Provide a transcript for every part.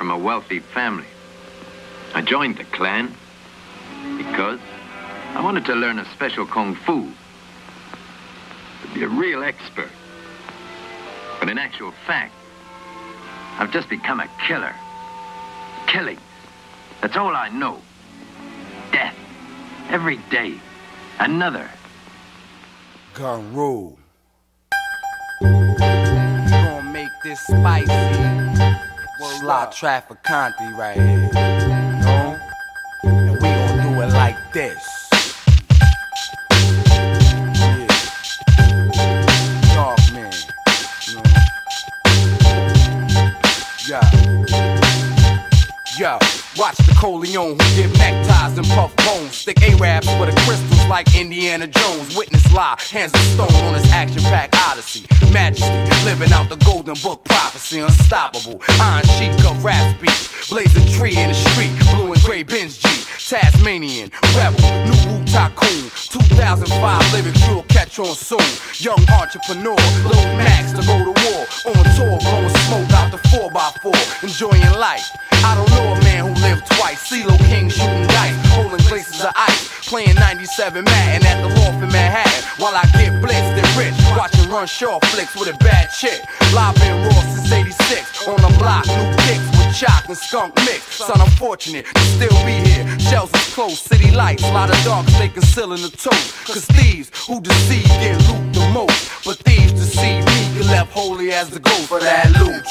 from a wealthy family. I joined the clan because I wanted to learn a special kung fu. To be a real expert. But in actual fact, I've just become a killer. Killing. That's all I know. Death. Every day. Another. Gun rule. Gonna make this spicy. Sly Trafficante right here. You know? And we gonna do it like this. Watch the Coleon who get neckties and puff bones. Stick Arabs for the crystals like Indiana Jones. Witness lie, hands of stone on his action packed odyssey. Majesty, living out the golden book prophecy. Unstoppable, iron sheik of rap speech. Blazing tree in the street, blue and gray Benz G. Tasmanian, rebel, new Wu tycoon. 2005 lyrics you'll catch on soon. Young entrepreneur, Lil Max to go to war. On tour, blowing smoke out the 4x4. Enjoying life. I don't know a man who lived twice. CeeLo King shooting dice, holding glaciers of ice. Playing 97 Madden at the loft in Manhattan. While I get blitzed and rich. Watching Run Shaw flicks with a bad chick. Live been raw since 86. On the block, new kicks with chalk and skunk mix. Son, I'm fortunate to still be here. Shells is close, city lights. a Lot of darks they concealing the toast. Cause thieves who deceive get loot the most. But thieves deceive me, get left holy as the ghost for that loot.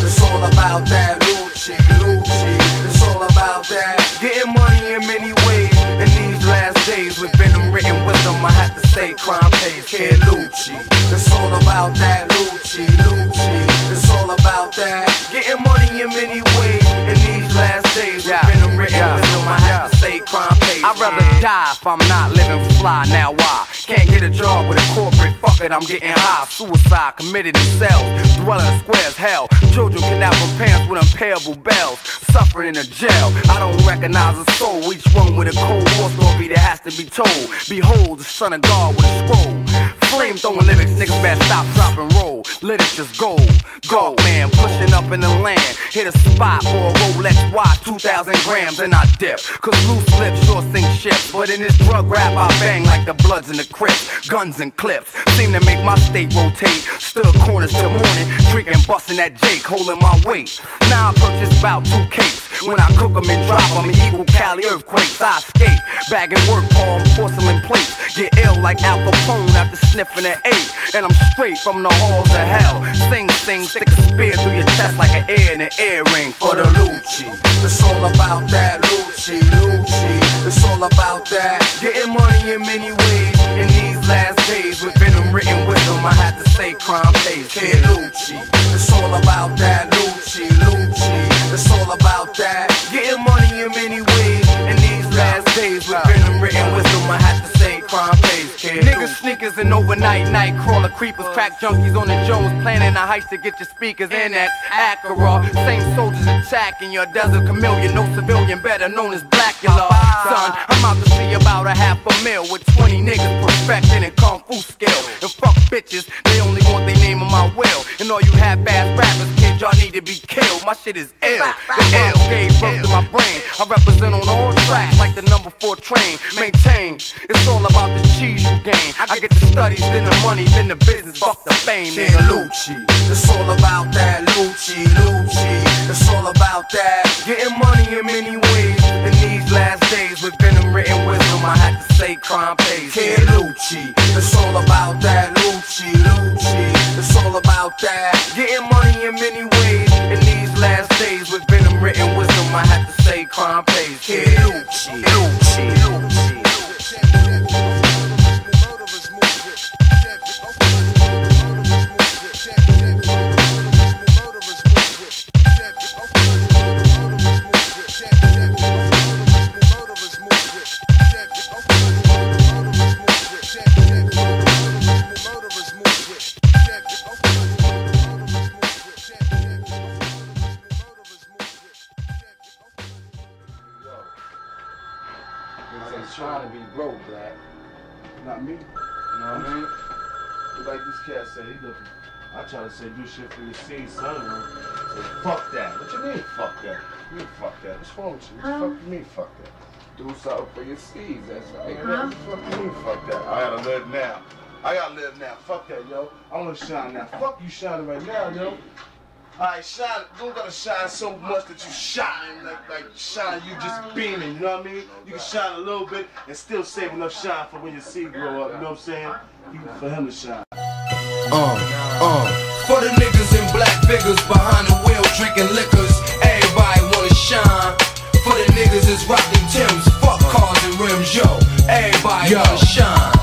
It's all about that Lucci, Lucci. It's all about that. Getting money in many ways. These last days, with venom written wisdom, I had to say crime pays. Kid Lucci. It's all about that Lucci, Lucci. It's all about that. Getting money in many ways. In these last days, with venom written wisdom, I had to say crime pays. I'd rather die if I'm not living fly. Now why? Can't get a job with a corporate. Fuck it, I'm getting high. Suicide committed in cells. Dwelling in squares, hell. Children kidnapped from parents with unpayable bells. Suffering in a jail. I don't recognize a soul. Each one with a cold war story that has to be told. Behold, the son of God with a scroll. Flame throwing lyrics, niggas better stop, drop, and roll. Literature's go. Gold man pushing up in the land. Hit a spot for a Rolex watch, 2,000 grams, and I dip. Cause loose lips sure sink ships. But in this drug rap, I bang like the bloods in the crips. Guns and clips seem to make my state rotate. Stood corners till morning, drinking, busting that Jake, holding my weight. Now I purchase about two cakes. When I cook cook 'em and drop 'em, equal Cali earthquakes. I escape, bagging work on porcelain plates. Get ill like Al Capone after sniffing an eight. And I'm straight from the halls of hell. Sing, sing, stick a spear through your chest like an ear in an earring for the Lucci. It's all about that Lucci, Lucci. It's all about that. Getting money in many ways. In these last days, with venom written wisdom, I had to say crime pays. Kid Lucci. It's all about that Lucci, Lucci. It's all about that. Getting money in many ways. In these last days, with venom Niggas, sneakers, and overnight night crawler creepers, crack junkies on the Jones, planning a heist to get your speakers in that Acura. Same soldiers attacking your desert chameleon, no civilian, better known as Blackula. Son, I'm out to see about a half a mil with 20 niggas perfecting in kung fu skill. And fuck bitches, they only want their name on my will. And all you half-ass rappers, kids, y'all need to be killed. My shit is ill. The ill gave birth to my brain. I represent on all tracks like the number four train. Maintain, it's all about the cheese I get the studies, then the money, then the business. Fuck the fame. Lucci. It's all about that Lucci, Lucci. It's all about that. Getting money in many ways. In these last days, with venom written wisdom, I had to say crime pays. Kid Lucci. It's all about that Lucci, Lucci. It's all about that. Getting money in many ways. In these last days, with venom written wisdom, I had to say crime pays. Kid Lucci, Lucci, Lucci. Try to say do shit for your seed, son. So fuck that. What you mean fuck that? You mean fuck that? What's wrong with you? What the fuck you mean fuck that? Do something for your seeds, that's right. Huh? Fuck you mean fuck that? I gotta live now. I gotta live now. Fuck that, yo. I wanna shine now. Fuck you shining right now, yo. Alright, shine. Don't gotta shine so much that you shine like like shine. You just beaming. You know what I mean? You can shine a little bit and still save enough shine for when your seed grow up. You know what I'm saying? You, for him to shine. Uh, figures behind the wheel drinking liquors, everybody wanna shine. For the niggas that's rocking Tim's, fuck cars and rims, yo. Everybody Yo. wanna shine.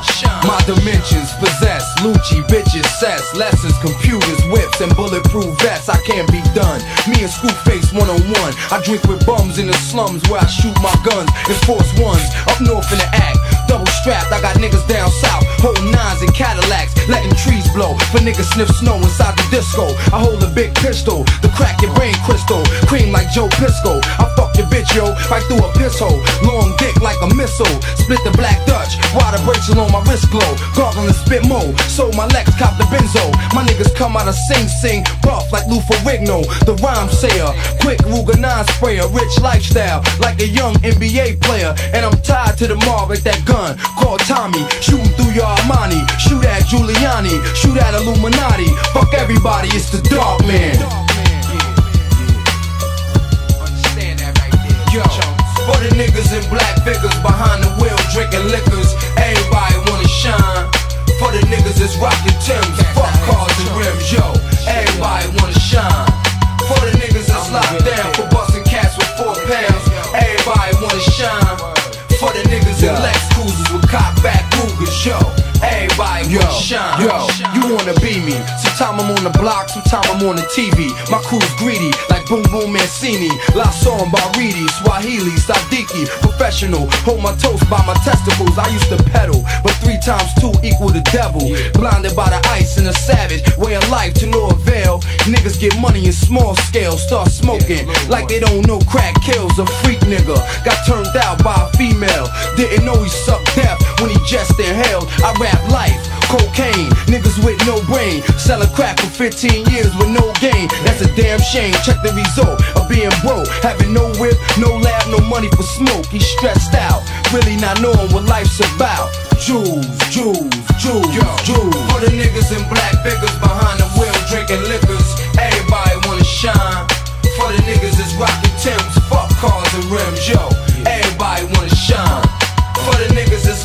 My dimensions possess Lucci, bitches, cess, lessons, computers, whips, and bulletproof vests. I can't be done. Me and Screwface one on one. I drink with bums in the slums where I shoot my guns. Enforce ones up north in the act. Strapped, I got niggas down south, holding nines and Cadillacs, letting trees blow. For niggas sniff snow inside the disco. I hold a big pistol to crack your brain crystal. Cream like Joe Pisco. I fuck your bitch, yo, right through a piss hole. Long dick like a missile. Split the black Dutch, water breaks on my wrist glow. Gargle and spit mo, so my Lex cop the benzo. My niggas come out of Sing Sing, buff like Lou Ferrigno. The rhyme sayer, quick Ruger 9 sprayer, rich lifestyle, like a young NBA player. And I'm tied to the mob like that gun called Tommy. Shooting through your Armani, shoot at Giuliani, shoot at Illuminati. Fuck everybody, it's the dark man. Understand that right there. Yo, for the niggas in black figures behind the wheel drinking liquors, everybody wanna shine. For the niggas that's rocking Timbs, fuck cars and rims, yo. Everybody wanna shine. For the niggas that's locked down for busting cats with four pounds, everybody wanna shine. For the niggas in Lex Cruisers with cock back yo. Everybody Yo, shine. yo, you wanna be me. Sometime I'm on the block, sometime I'm on the TV. My crew's greedy, like Boom Boom Mancini. La Son Baridi, Swahili, Sadiki. Professional, hold my toast by my testicles. I used to pedal, but three times two equal the devil. Blinded by the ice and a savage way of life to no avail. Niggas get money in small scale, start smoking like they don't know crack kills. A freak nigga got turned out by a female. Didn't know he sucked death when he just inhaled. I rap life, cocaine, niggas with no brain. Selling crack for 15 years with no gain. That's a damn shame. Check the result of being broke. Having no whip, no lab, no money for smoke. He's stressed out, really not knowing what life's about. Jewels, jewels, jewels, jewels. For the niggas in black figures behind the wheel drinking liquors. Everybody wanna shine. For the niggas that's rocking Timbs, fuck cars and rims, yo.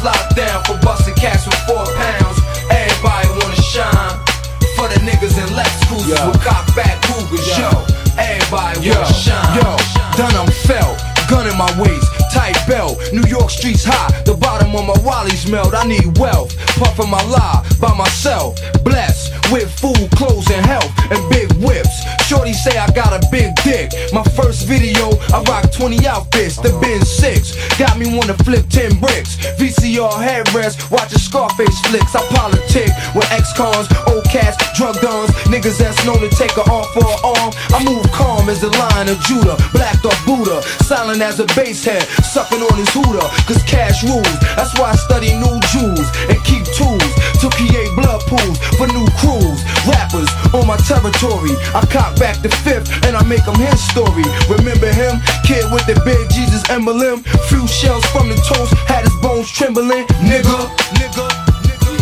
Locked down for busting cats with four pounds. Everybody wanna shine. For the niggas in Lex Cruisers Yeah. with cock back Cougars, yo. Everybody Yo, wanna shine. yo. Done I'm felt, gun in my waist, tight belt. New York streets hot, the bottom of my wally's melt. I need wealth, puffin' my lie by myself. Blessed with food, clothes, and health, and big whips. Shorty say I got a big dick. My first video, I rock 20 outfits, the uh-huh. bin six. Got me wanna flip 10 bricks. VCR headrest, watching Scarface flicks. I politic with ex-cons, old cats, drug dons, niggas that's known to take her off for her arm. I move calm as the lion of Judah, blacked off Buddha, silent as a bass head, sucking on his hooter, cause cash rules. That's why I study new jewels and keep tools to create blood pools for new crews. Rappers on my territory, I cop back the fifth and I make them his story. Remember him? Kid with the big Jesus emblem, few shells from the toast, had his bones trembling. Nigga, nigga, nigga.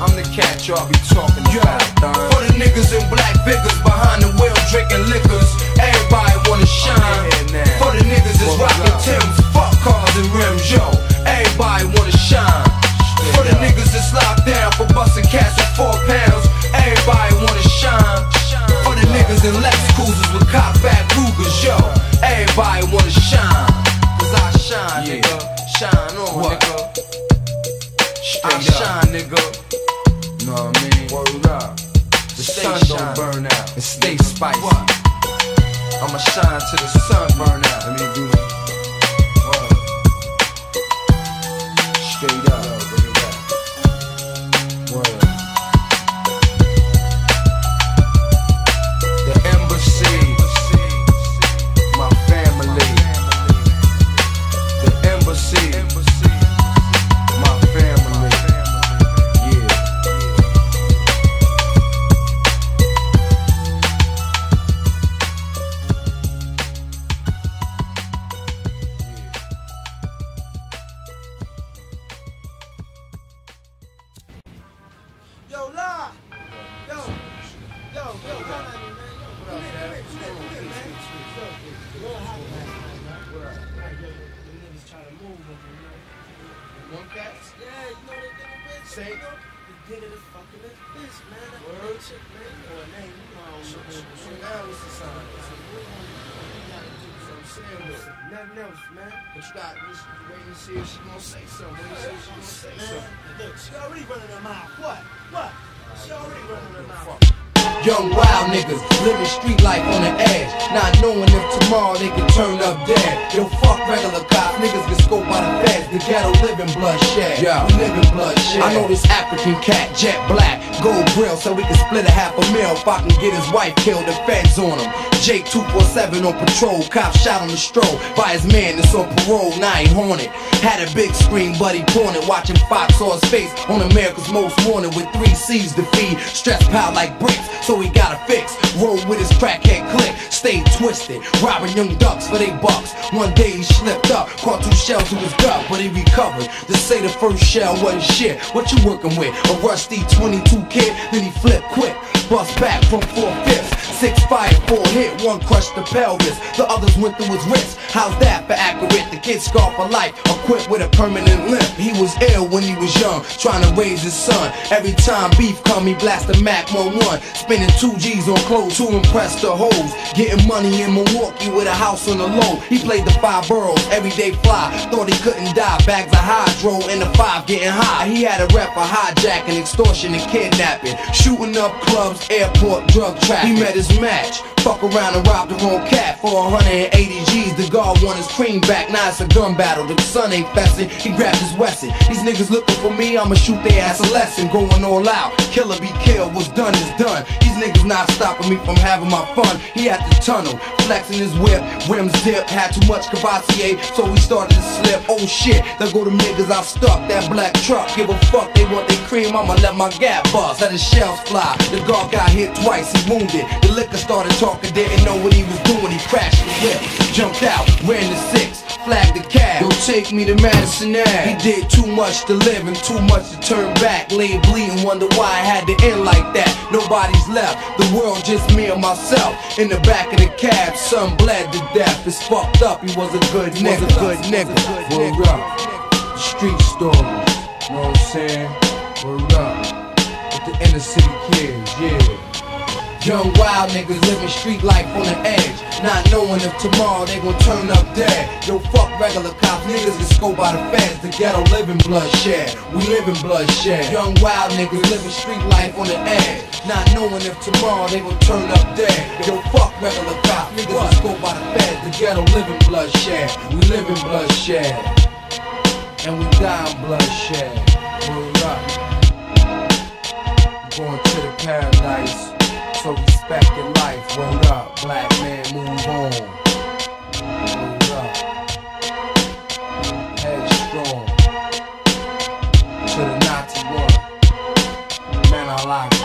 I'm the cat y'all be talking about. For the niggas in black figures behind the wheel drinking liquors, everybody wanna shine. For the niggas that's rocking fuck cars and rims, yo. Everybody wanna shine. For the niggas that's locked down for busting cats with four pounds, everybody wanna shine. For the niggas in Lex Cruisers with cock back Rugers, yo. Everybody wanna shine. Cause I shine, nigga. Shine on, nigga. I shine, nigga. Know what I mean? Word up. The Stay sun shine. don't burn out and stay spicy. I'ma shine till the sun burn out. If I can get his wife killed. The feds on him. Jake 247 on patrol, cop shot on the stroll by his man that's on parole. Now he haunted. Had a big screen, buddy pointed, watching Fox on his face on America's Most Wanted with three C's to feed. Stress piled like bricks, so he got a fix. Roll with his crackhead click, stay twisted. Robbing young ducks for they bucks. One day he slipped up, caught two shells to his gut, but he recovered. To say the first shell wasn't shit. What you working with? A rusty 22 kid? Then he flipped quick. Bust back from four fifths. Six fire, four hit, one crushed the pelvis. The others went through his wrist. How's that for accurate? The kid scarred for life, equipped with a permanent limp. He was ill when he was young, trying to raise his son. Every time beef come, he blast a Mac 11. Spending two G's on clothes to impress the hoes. Getting money in Milwaukee with a house on the low. He played the five boroughs, everyday fly. Thought he couldn't die. Bags of hydro in the five getting high. He had a rep for hijacking, extortion, and kidnapping. Shooting up clubs, airport, drug traffic. He met his match. Fuck around and rob the wrong cat for 180 G's. The guard want his cream back. Now it's a gun battle. The son ain't fessing. He grabbed his Wesson. These niggas looking for me. I'ma shoot their ass a lesson. Going all out. Killer be killed. What's done is done. These niggas not stopping me from having my fun. He at the tunnel, flexing his whip. Rims dip. Had too much Courvoisier, so he started to slip. Oh shit, there go the niggas I stuck. That black truck. Give a fuck. They want their cream. I'ma let my gap bust. Let his shells fly. The guard got hit twice. He wounded. The liquor started talking. Didn't know what he was doing. He crashed the whip. Jumped out. Ran the six. Flagged the cab. Yo, take me to Madison Ave. He did too much to live and too much to turn back. Lay bleeding. Wonder why I had to end like that. Nobody's left. The world just me and myself. In the back of the cab. some bled to death. It's fucked up. He was a good nigga. Was a good nigga. Word up. Street stories. Know what I'm saying? Word up. With the inner city. Young wild niggas living street life on the edge. Not knowing if tomorrow they gon' turn up dead. Yo, fuck regular cops, niggas get scoped by the feds. The ghetto living bloodshed. We live in bloodshed. Young wild niggas living street life on the edge. Not knowing if tomorrow they gon' turn up dead. Yo, fuck regular cops, niggas get scoped by the feds. The ghetto living bloodshed. We live in bloodshed. And we in bloodshed. Word up. Going to the paradise. So respect your life, word up, black man, move on. Word up. Headstrong. To the Nazi one. Man, I lock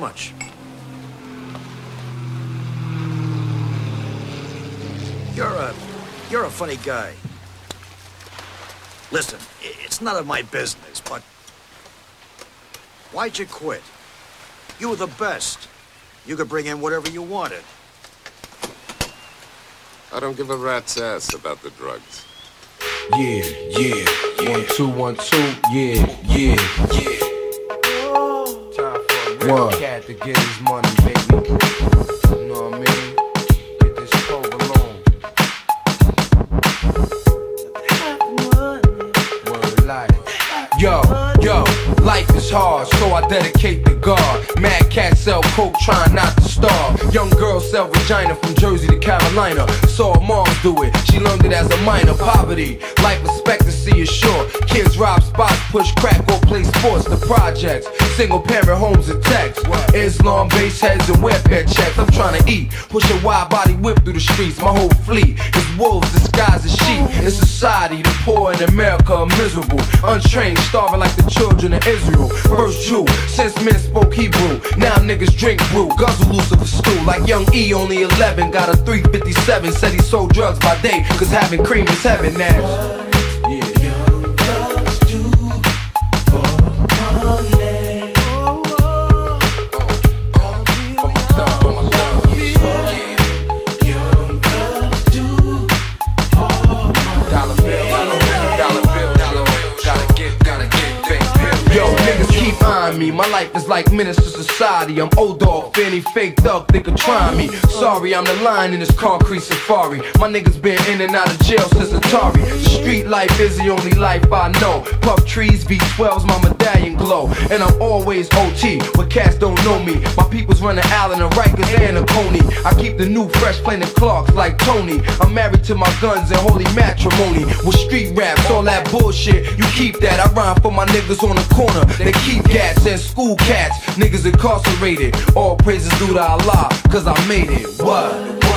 much. You're a you're a funny guy. Listen, it's none of my business, but why'd you quit? You were the best. You could bring in whatever you wanted. I don't give a rat's ass about the drugs. Yeah, yeah, yeah, one, two, one, two, yeah, yeah, yeah. Time for a real What? cat to get his money, baby. You know what I mean? Get this provolone. Word life. Yo, yo, life is hard, I dedicate to God. Mad cats sell coke, trying not to starve. Young girls sell vagina from Jersey to Carolina. Saw her mom do it, she learned it as a minor. Poverty, life expectancy is short. Kids rob spots, push crack, or play sports. The projects, single parent homes and techs. Islam base heads and welfare checks. I'm trying to eat, push a wide body whip through the streets. My whole fleet is wolves disguised as sheep. In society, the poor in America are miserable, untrained, starving like the children of Israel. First Jew, since men spoke Hebrew. Now niggas drink brew, guzzle Lucifer stew. Like young E, only 11, got a 357. Said he sold drugs by day, cause having cream is heaven now. Life is like minister society. I'm old dog, fanny fake thug, nigga try me. Sorry, I'm the lion in this concrete safari. My niggas been in and out of jail since Atari. Street life is the only life I know. Puff trees, V12's my medallion glow. And I'm always OT, but cats don't know me. My people's running Allen and Rikers and a Coney. I keep the new fresh playing the Clarks like Tony. I'm married to my guns and holy matrimony. With street raps, all that bullshit, you keep that. I rhyme for my niggas on the corner. They keep gats in school cats, niggas incarcerated. All praises due to Allah, cause I made it. What?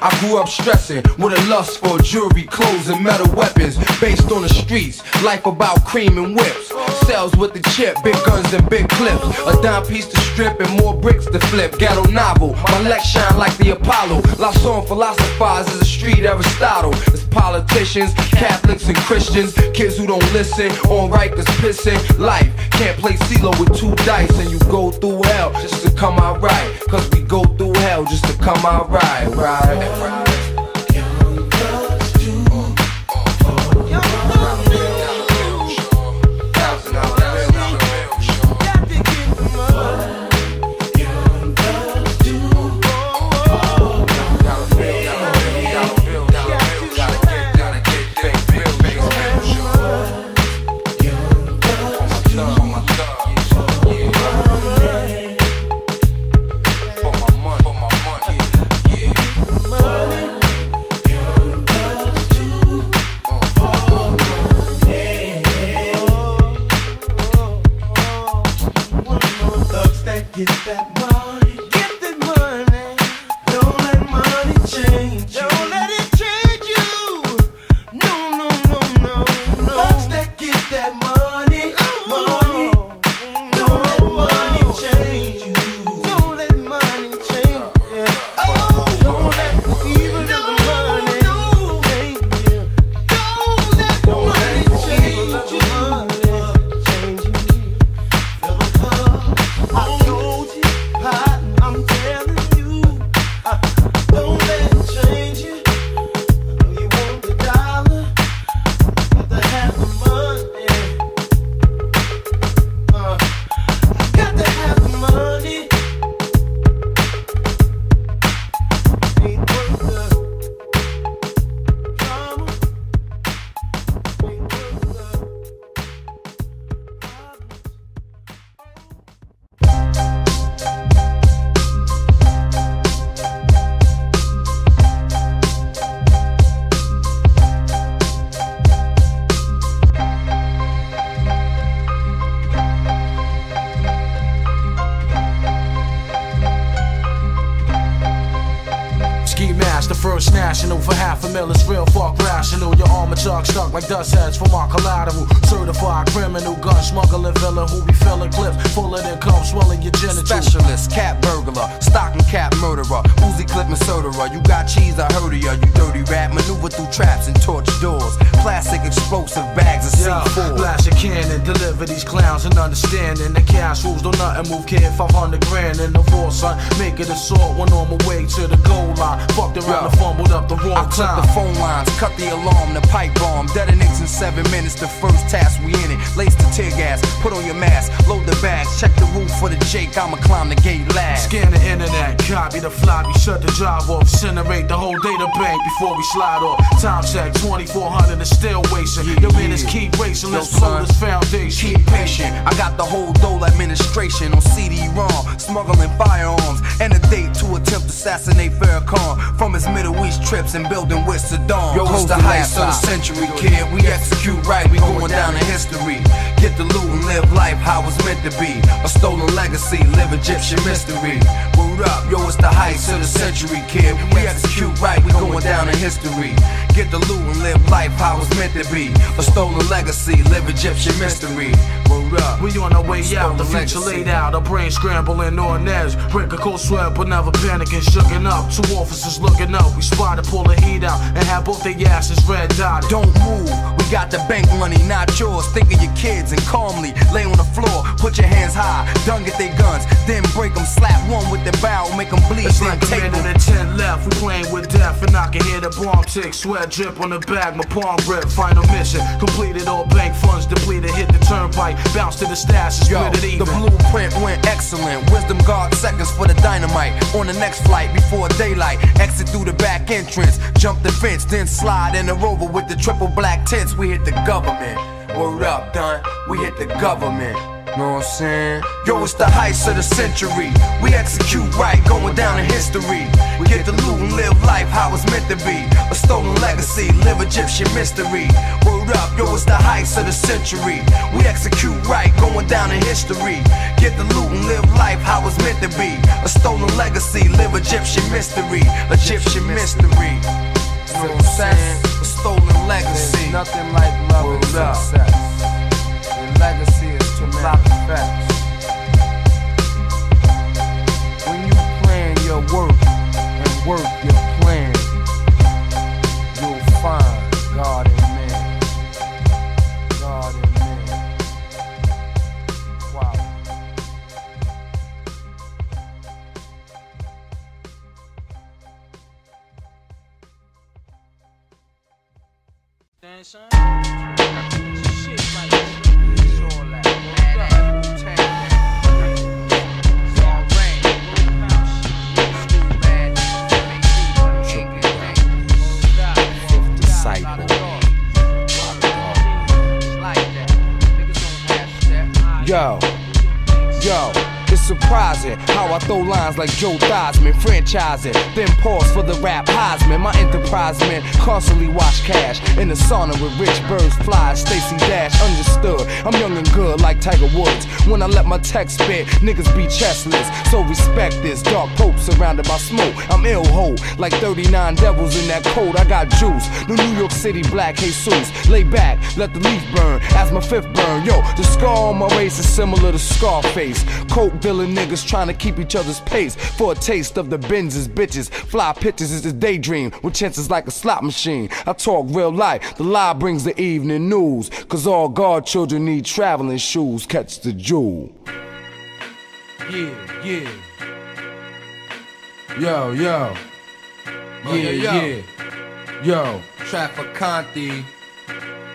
I grew up stressing with a lust for jewelry, clothes, and metal weapons based on the streets. Life about cream and whips. Cells with the chip, big guns and big clips. A dime piece to strip and more bricks to flip. Ghetto novel, my legs shine like the Apollo. La song philosophizes a street Aristotle. It's politicians, Catholics and Christians, kids who don't listen, on Rikers pissing. Life can't play CeeLo with two dice, and you go through hell just to come out right. Cause we go through hell just to come out right, right, right. Slide off. Time check, 2400 is still wasting. Yeah, Your minutes keep racing, let's blow this foundation. Keep patient, I got the whole Dole administration on CD-ROM, smuggling firearms, and a date to attempt to assassinate Farrakhan from his Middle East trips and building with Saddam. Yo, it's the heist of the century, kid. We execute right, we going down in history. Get the loot and live life how it's meant to be. A stolen legacy, live Egyptian mystery. Word up, yo, it's the heist of the century, kid. We execute right, we going down in history. Get the loot and live life how it's meant to be. A stolen legacy, live Egyptian mystery. Word up. We on our way out, the future laid out. Our brain scrambling on edge. Break a cold sweat, but never panicking, shooken up. Two officers looking up. We spotted, pull the heat out, and have both their asses red dotted. Don't move, we got the bank money, not yours. Think of your kids and calmly lay on the floor. Put your hands high, done get their guns, then break them. Slap one with the barrel, make them bleed. It's like a minute and ten left. We playing with death, and I can hear the bomb tick, sweat drip on the bag, my palm grip. Final mission completed, all bank funds depleted. Hit the turnpike, bounce to the stash, split Yo, it even. The blueprint went excellent. Wisdom guard seconds for the dynamite. On the next flight before daylight, exit through the back entrance, jump the fence, then slide in the rover with the triple black tents. We hit the government. Word up, done. We hit the government. Know what I'm saying? Yo, it's the heist of the century. We execute right, going down in history. We get the loot and live life how it's meant to be. A stolen legacy, live Egyptian mystery. Word up, yo, it's the heist of the century. We execute right, going down in history. Get the loot and live life how it's meant to be. A stolen legacy, live Egyptian mystery. Egyptian mystery. What A stolen legacy. There's nothing like love Word and success. Your legacy is tremendous. Facts. When you plan your work and work your like Joe Theismann, franchising, then pause for the rap Heisman. My enterprise men constantly wash cash in the sauna with rich birds fly. Stacey Dash understood. I'm young and good like Tiger Woods. When I let my text spit, niggas be chestless. So respect this. Dark Pope surrounded by smoke. I'm ill ho, like 39 devils in that coat. I got juice. New New York City black Jesus. Lay back, let the leaf burn. As my fifth burn. Yo, the scar on my waist is similar to Scarface. Coke dealing niggas trying to keep each other's pace. For a taste of the Benz's bitches. Fly pictures is a daydream with chances like a slot machine. I talk real life. The lie brings the evening news. Cause all God children need traveling shoes. Catch the jewel. Yeah, yeah. Yo, yo. Oh, yeah, yeah. Yo, Traficante.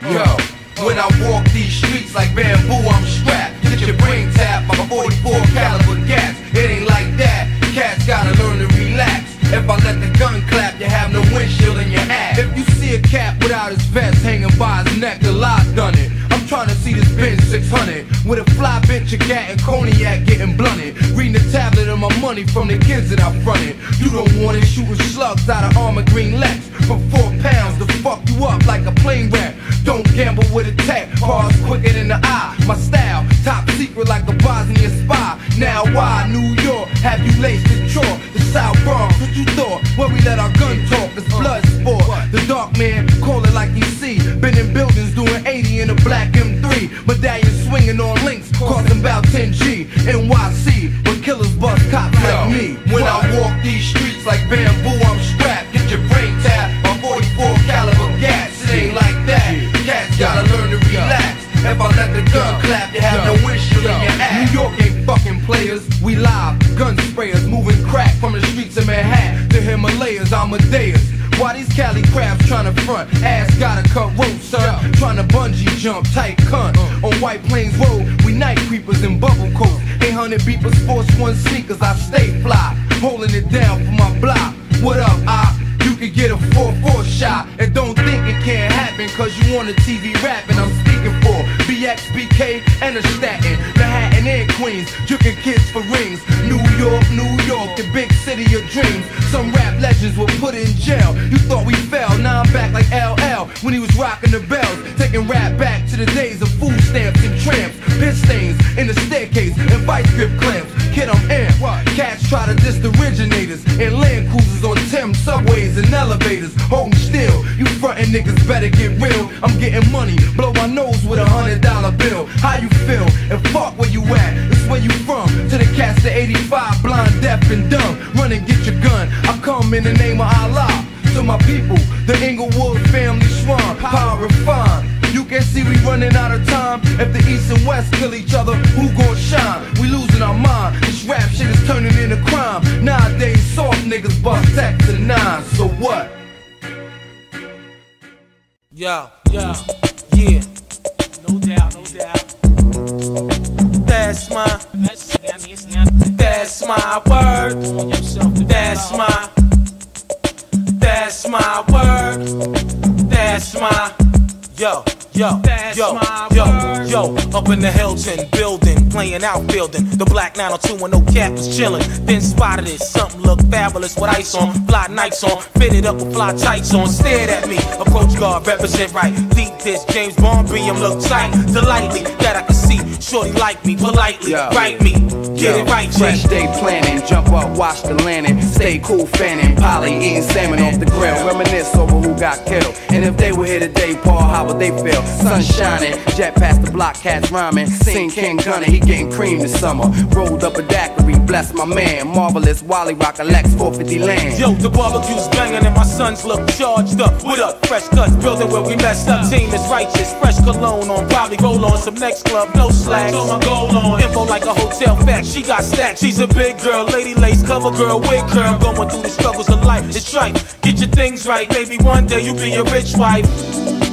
Yo, oh, oh. when I walk these streets like bamboo, I'm strapped. Your brain tapped by my 44 caliber gas. It ain't like that. Cats gotta learn to relax. If I let the gun clap, you have no windshield in your ass. If you see a cat without his vest hanging by his neck, the lie's done it. Trying to see this Benz 600 with a fly bench, a cat, and cognac getting blunted. Reading the tablet of my money from the kids that I fronted. You don't want it, shooting slugs out of armor green Lex for four pounds to fuck you up like a plane wreck. Don't gamble with a tech, bars quicker than the eye. My style, top secret like a Bosnian spy. Now why New York have you laced the chalk? The South Bronx, what you thought? When we let our gun talk, it's blood sport. The dark man, call it like you see. Been 80 in a black M3. Medallion swinging on links, costing about 10G. NYC, where killers bust cops like me. When I walk these streets like bamboo, I'm strapped. Get your brain tapped by 44 caliber gas. It ain't like that. Cats gotta learn to relax. If I let the gun clap, you have no windshield in your ass. New York ain't fucking players. We live, gun sprayers, moving crack from the streets of Manhattan to Himalayas, Amadeus. Why these Cali crabs tryna front? Ass gotta cut rope, son. Tryna bungee jump, tight cunt. On White Plains Road, we night creepers in bubble coats. 800 beepers, Force One sneakers, I stay fly. Holding it down for my block. What up, I? You can get a 4-4 shot and don't think it can't happen cause you on the TV rapping I'm speaking for BX, BK, and a Staten Manhattan and Queens, drinking kids for rings New York, New York, the big city of dreams Some rap legends were put in jail You thought we fell, now I'm back like LL When he was rocking the bells Taking rap back to the days of food stamps and tramps Piss stains in the staircase and vice grip clamps Kid, I'm in. Cats try to diss the originators and land cruisers on Tim subways and elevators. Holding still, you frontin' niggas better get real. I'm getting money, blow my nose with a hundred dollar bill. How you feel? And fuck and dumb. Run and get your gun. I come in the name of Allah. To my people, the Inglewood family swan, power refined. You can see we running out of time. If the East and West kill each other, who gon' shine? We losing our mind. This rap shit is turning into crime. Nowadays, soft niggas bust tech to nine. So what? Yo, yo, yeah. No doubt, no doubt. That's my, that's my word. That's my, that's my word. That's my. Yo, yo, yo, yo, yo, up in the Hilton building, playing outfielding. The black 902 and no cap was chillin'. Then spotted it, something looked fabulous with ice on, fly nights on, fitted up with fly tights on. Stared at me, approach guard, represent right. Deep this, James Bond, him look tight, delightly that I could see. Shorty like me, politely, write me, get it right, G. Fresh day planning, jump up, watch the landing, stay cool fanning, poly eating salmon off the grill, reminisce over who got killed. And if they were here today, Paul, how would they feel? Sun shining, jet past the block, cats rhyming, sing King Gunner, he getting cream this summer. Rolled up a daiquiri, bless my man, marvelous Wally Rock a Lex 450 land. Yo, the barbecue's banging and my sons look charged up. What up? Fresh cuts, building where we messed up. Team is righteous, fresh cologne on. Probably roll on some next club, no slack. Throw my gold on. Info like a hotel fact. She got stacks. She's a big girl, lady lace, cover girl, wig girl. Going through the struggles of life. It's right. Get your things right. Maybe one day you be a rich wife.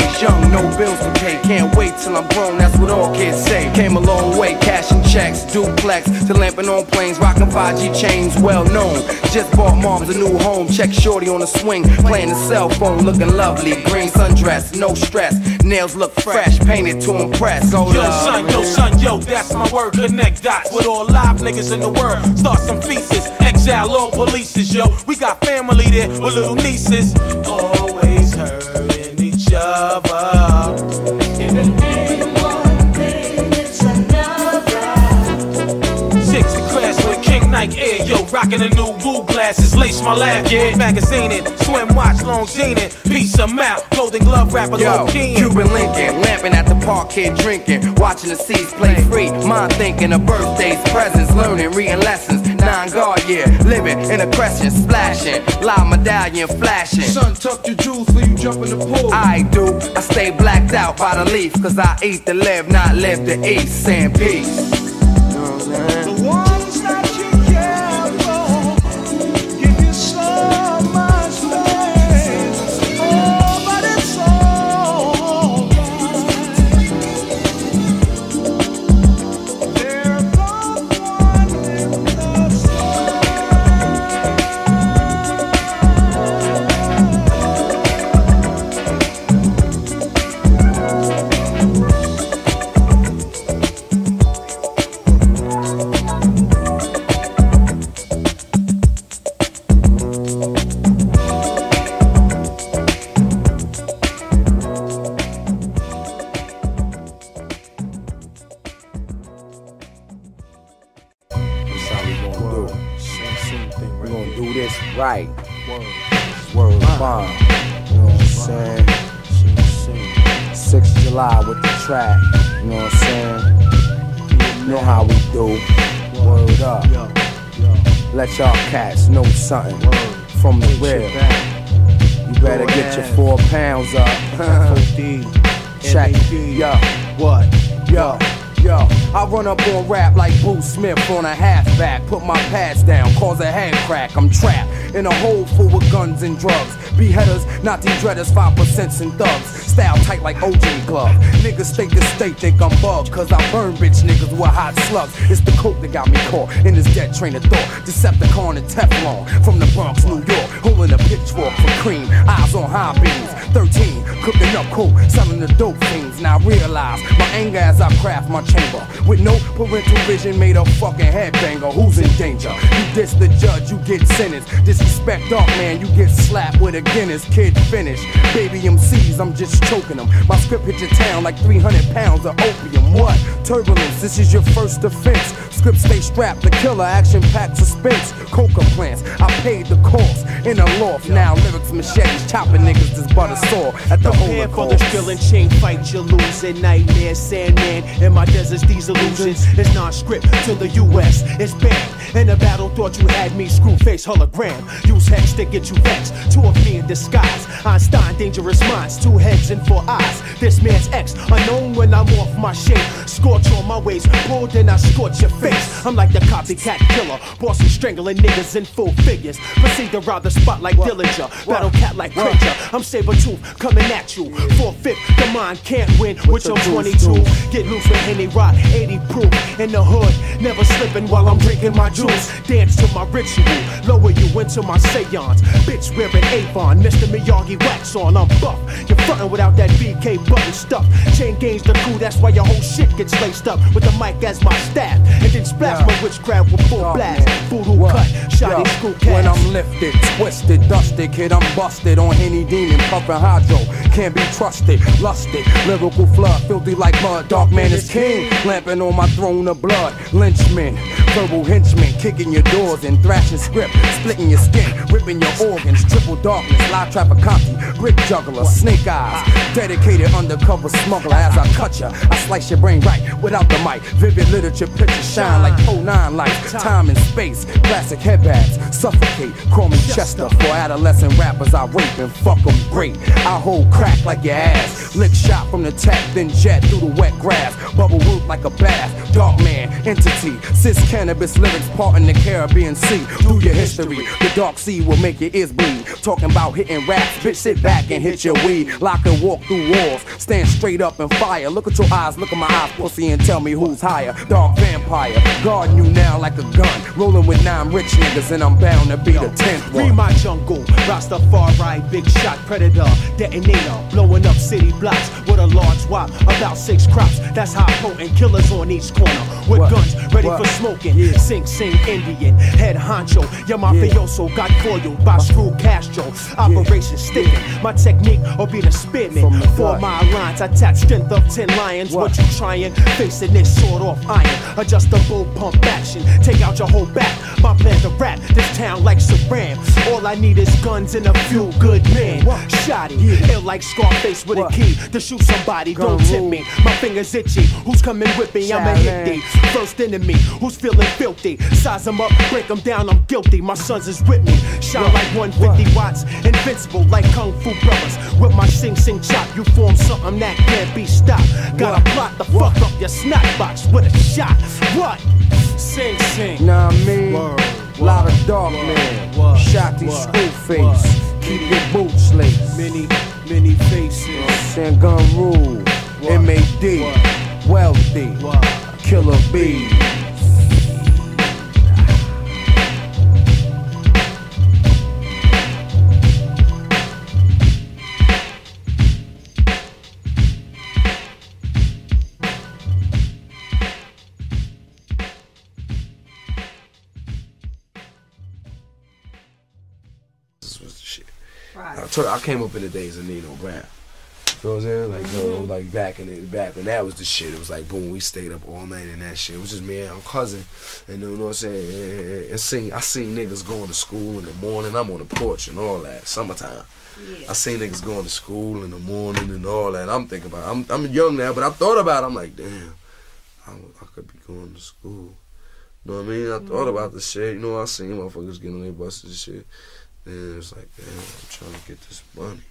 young, no bills to pay. Can't wait till I'm grown, that's what all kids say. Came a long way, cashing checks, duplex, to lamping on planes, rocking 5G chains, well known. Just bought mom's a new home, check shorty on the swing, playing the cell phone, looking lovely. Green sundress, no stress, nails look fresh, painted to impress. Go Yo, son, yo, son, yo, that's my word. Connect dots with all live niggas in the world. Start some feasts, exile all polices, yo. We got family there with little nieces. Always hurting each Nike Air, yo, rocking the new blue glasses, lace my lap, yeah. Magazine it, swim watch, long jean it, piece them out, golden glove rapper, Yo, Lil King. Cuban Lincoln, lamping at the park, here drinking, watching the seas play free. Mind thinking of birthdays, presents, learning, reading lessons. Nine guard yeah, living in a crescent, splashing, live medallion flashing. Son, tuck your jewels for you jump in the pool. I do, I stay blacked out by the leaf, cause I eat to live, not live to eat. Saying peace. Something from the real. You better get your four pounds up. Check. Yo. What? Yo. Yo, I run up on rap like Bruce Smith on a halfback. Put my pads down, cause a hand crack. I'm trapped in a hole full of guns and drugs. Beheaders, not these dreaders, 5% and thugs. Style tight like OJ glove. Niggas state the state think I'm bugged, cause I burn bitch niggas with hot slugs. It's the coke that got me caught in this dead train of thought. Decepticon and Teflon from the Bronx, New York. Holding a pitchfork for cream, eyes on high beams. 13, cooking up coke, selling the dope fiends. Now realize my anger as I craft my chamber. With no parental vision, made a fucking headbanger. Who's in danger? You diss the judge, you get sentenced. Disrespect dark man, you get slapped with a Guinness. Kid finish. Baby MCs, I'm just choking them. My script hit your town like 300 pounds of opium. What? Turbulence, this is your first offense. Script stay strapped, the killer, action packed suspense. Coca plants, I paid the cost. In a loft, now lyrics machetes, chopping niggas this butter saw at the Prepare for the skill and chain fight you lose at nightmare Sandman in my deserts these illusions It's non-script to the US It's banned in the battle thought you had me screw face hologram Use hex to get you vexed. Two of me in disguise. Einstein dangerous minds. Two heads and four eyes. This man's X unknown when I'm off my shape Scorch on my ways, Pulled then I scorch your face. I'm like the copycat killer. Bossy strangling niggas in full figures. Proceed to rob the spot like Dillinger Battle cat like Cringer I'm saber tooth coming at you. Four-fifth the mind can't win with your 22 Get loose with Henny Rock 80 proof. In the hood Never slipping while I'm drinking my juice. Dance to my ritual. Lower you into my seance. Bitch wearing Avon Mr. Miyagi wax on. I'm buff. You're frontin' without that BK button stuff. Chain gains the crew That's why your whole shit gets laced up With the mic as my staff. And then splash my witchcraft with full blast. Voodoo cut Shotty Yo, screw When I'm lifted, twisted, dusted, kid, I'm busted on any demon, puffin' hydro. Can't be trusted, lusted, lyrical flood, filthy like mud. Dark man is king, lamping on my throne of blood. Lynchman, verbal henchmen, kicking your doors and thrashing script, splitting your skin, ripping your organs. Triple darkness, live trap a trapacanti, brick juggler, snake eyes, dedicated undercover smuggler. As I cut ya, I slice your brain right without the mic. Vivid literature pictures shine like 09 lights. Time and space, classic headbands, suffocate. Call me Chester for adolescent rappers. I rape and fuck 'em great. I hold crack like your ass. Lick shot from the tech, then jet through the wet grass. Bubble root like a bath. Dark man, entity. Cis cannabis lyrics, part in the Caribbean Sea. Do your history. The dark sea will make your ears bleed. Talking about hitting raps, bitch, sit back and hit your weed. Lock and walk through walls. Stand straight up and fire. Look at your eyes, look at my eyes, pussy, and tell me who's higher. Dark vampire, guarding you now like a gun. Rolling with nine rich niggas, and I'm bound to be the tenth one. my jungle, Rastafari, big shot predator, detonator, blowing up city blocks with a large wop, about six crops. That's high potent killers on each corner with What? guns ready What? for smoking. Sing sing Indian, head honcho, your mafioso got foiled by Screw Castro. Operation sticking, my technique will be the spearman. Four mile lines, attack strength of ten lions. What, What? you trying? Facing this sword off iron, adjustable pump action. Take out your whole back. My plan to rap this town like Saram. All I need is guns and a few good men. Shotty, ill like Scarface with What? a key to shoot somebody. Gun Don't tip me. My fingers itchy. Who's coming with me? I'ma hit Shaolin. thee. First enemy, who's feeling filthy? Size them up, break them down. I'm guilty. My sons is with me. Shine like 150 watts, invincible like Kung Fu brothers. With my sing sing chop, you form something that can't be stopped. Gotta What? plot to fuck up your snot box with a shot. What? Sing sing. Nah, I mean, Word, lot word, of dark word, man, word, shot these word, screw face, word. Keep your boots laced. Many, many faces. Send gun rule, MAD, What? wealthy, What? killer bees. Right. I, I came up in the days of Nino Brown. You know what I'm saying? Like, you know, Mm-hmm. like back in the back when that was the shit. It was like boom, we stayed up all night and that shit. It was just me and my cousin, and you know what I'm saying. And, and, and seen, I seen niggas going to school in the morning. I'm on the porch and all that. Summertime. I seen niggas going to school in the morning and all that. I'm thinking about. I'm I'm young now, but I thought about. It. I'm like, damn, I, I could be going to school. You know what I mean? I thought about the shit. You know, I seen motherfuckers getting on their buses and shit. And it was like, damn, I'm trying to get this money.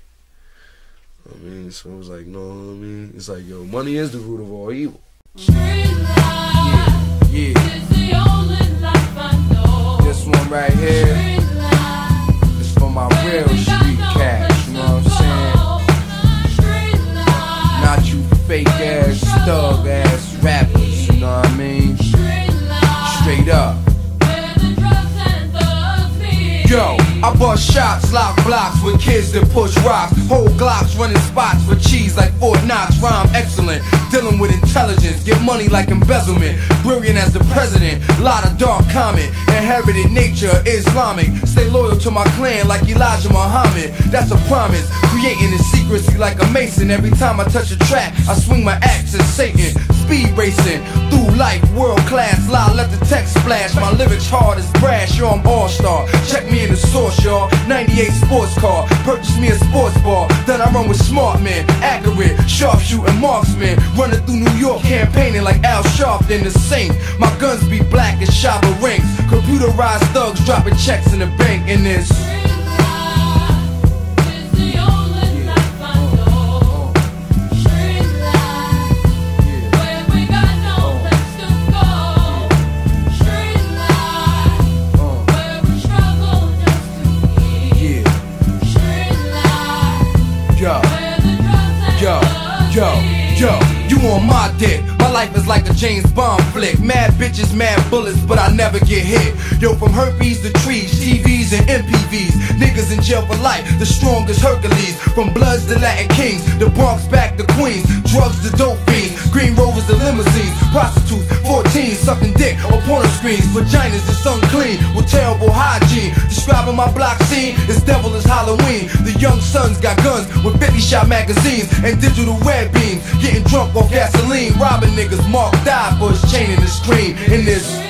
I mean, so it was like, no, I mean, it's like, yo, money is the root of all evil. Yeah, yeah. This one right here is for my real street cash, you know what I'm saying? Not you fake ass, thug ass rappers, you know what I mean? Straight up. I bust shots, lock blocks with kids that push rocks. Hold glocks, running spots for cheese like Fort Knox. Rhyme excellent, dealing with intelligence. Get money like embezzlement. Brilliant as the president, lot of dark comment. Inherited nature, Islamic. Stay loyal to my clan like Elijah Muhammad. That's a promise. Creating in secrecy like a mason. Every time I touch a track, I swing my axe at Satan. Speed racing through life, world class. Lie, let the text splash. My lyrics hard as brass. Yo, I'm all star. Check me in the source, y'all. 98 sports car. Purchase me a sports bar. Then I run with smart men. Accurate, sharpshooting marksmen. Running through New York campaigning like Al Sharpton the Saint. My guns be black as shopper rings. Computerized thugs dropping checks in the bank in this. Yo, yo, you on my dick. Life is like a James Bond flick. Mad bitches, mad bullets, but I never get hit. Yo, from herpes to trees, TVs and MPVs. Niggas in jail for life, the strongest Hercules. From Bloods to Latin Kings, the Bronx back to Queens. Drugs to dope fiends, Green Rovers to limousines. Prostitutes, 14, sucking dick on porno screens. Vaginas is unclean with terrible hygiene. Describing my block scene, it's devil Halloween. The young sons got guns with 50 shot magazines and digital web beams. Getting drunk off gasoline, robbing niggas. Mark died for his chain in the screen. In this.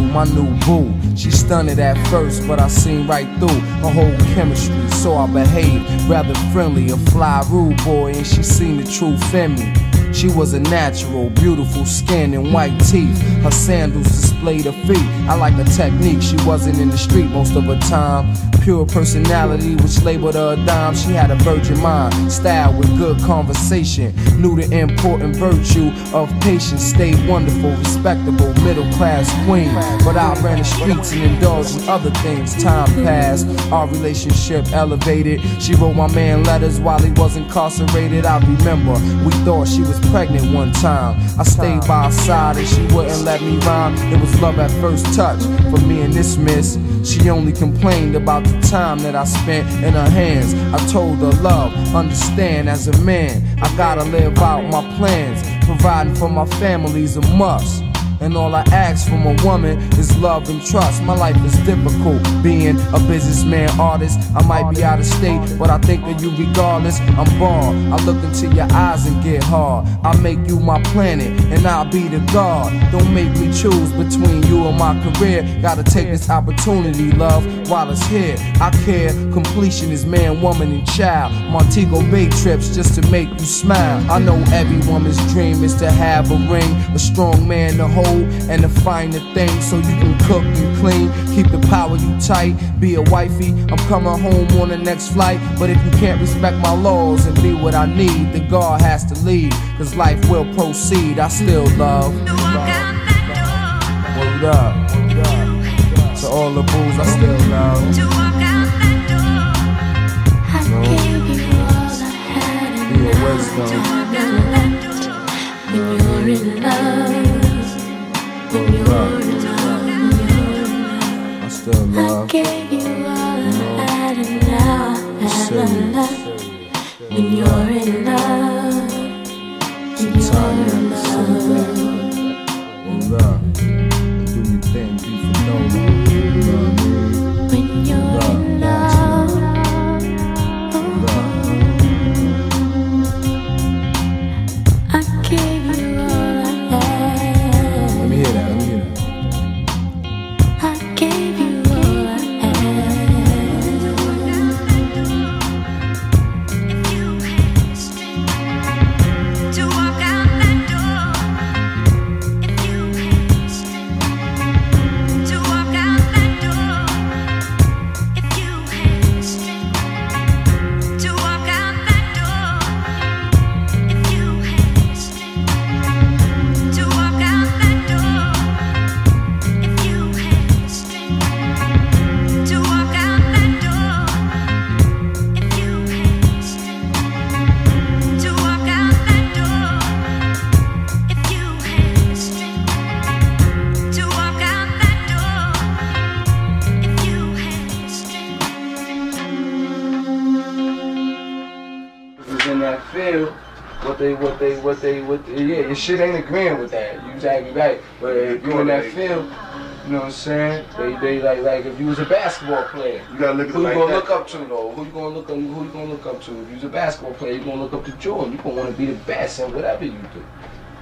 My new boo. She stunted at first, but I seen right through her whole chemistry. So I behaved rather friendly, a fly rude boy, and she seen the truth in me. She was a natural, beautiful skin and white teeth. Her sandals displayed her feet. I like her technique. She wasn't in the street most of her time. Pure personality, which labeled her a dime. She had a virgin mind, style with good conversation. Knew the important virtue of patience. Stayed wonderful, respectable, middle class queen. But I ran the streets and indulged in other things. Time passed, our relationship elevated. She wrote my man letters while he was incarcerated. I remember we thought she was pregnant one time. I stayed by her side and she wouldn't let me rhyme. It was love at first touch for me and this miss. She only complained about the time that I spent in her hands. I told her, love, understand as a man, I gotta live out my plans. Providing for my family's a must. And all I ask from a woman is love and trust. My life is difficult being a businessman, artist. I might be out of state, but I think of you regardless. I'm born. I look into your eyes and get hard. I make you my planet, and I'll be the God. Don't make me choose between you and my career. Gotta take this opportunity, love, while it's here. I care. Completion is man, woman, and child. Montego Bay trips just to make you smile. I know every woman's dream is to have a ring, a strong man to hold and to find the things so you can cook and clean. Keep the power you tight, be a wifey. I'm coming home on the next flight. But if you can't respect my laws and be what I need, then God has to lead. Cause life will proceed. I still love. Word up. To all the booze I still love. No. Be a wisdom. When you're in love when you're in love, I still love. I gave you all I had and now I have enough. When you're in love, when you're in love. What they, what they, yeah, your shit ain't agreeing with that. You exactly right. But if you in that field, you know what I'm saying? They, they like, like if you was a basketball player, You gotta look at who you like gonna that. look up to though? Who you gonna look up? Who you gonna look up to? If you was a basketball player, you gonna look up to Jordan. You gonna want to be the best in whatever you do.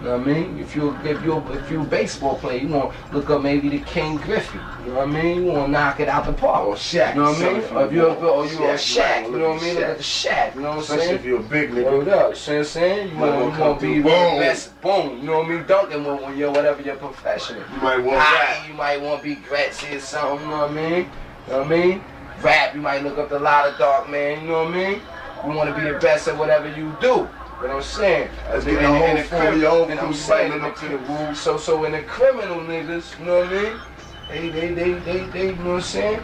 You know what I mean? If you if you if you a baseball player, you want to look up maybe the King Griffey. You know what I mean? You want to knock it out the park. Or Shaq, You know what I mean? Or if you're or you a Shaq, Shaq. you You know what I mean? Look at the Shaq. You know what I'm Especially saying? if you're a big nigga. Word up, see what I'm saying? You Might want, you come want to be one boom. the best, boom, you know what I mean? Dunking when, when you're whatever your profession. You might want that. you might want to be Gretzky or something, you know what I mean? You know what I mean? Rap, you might look up the lot of dark man, you know what I mean? You want to be the best at whatever you do. You know what I'm saying? Let's And get the- the and whole the form, crim- your whole and I'm crew saying, running up to the roof. so so in the criminal niggas, you know what I mean? They they they they, they you know what I'm saying?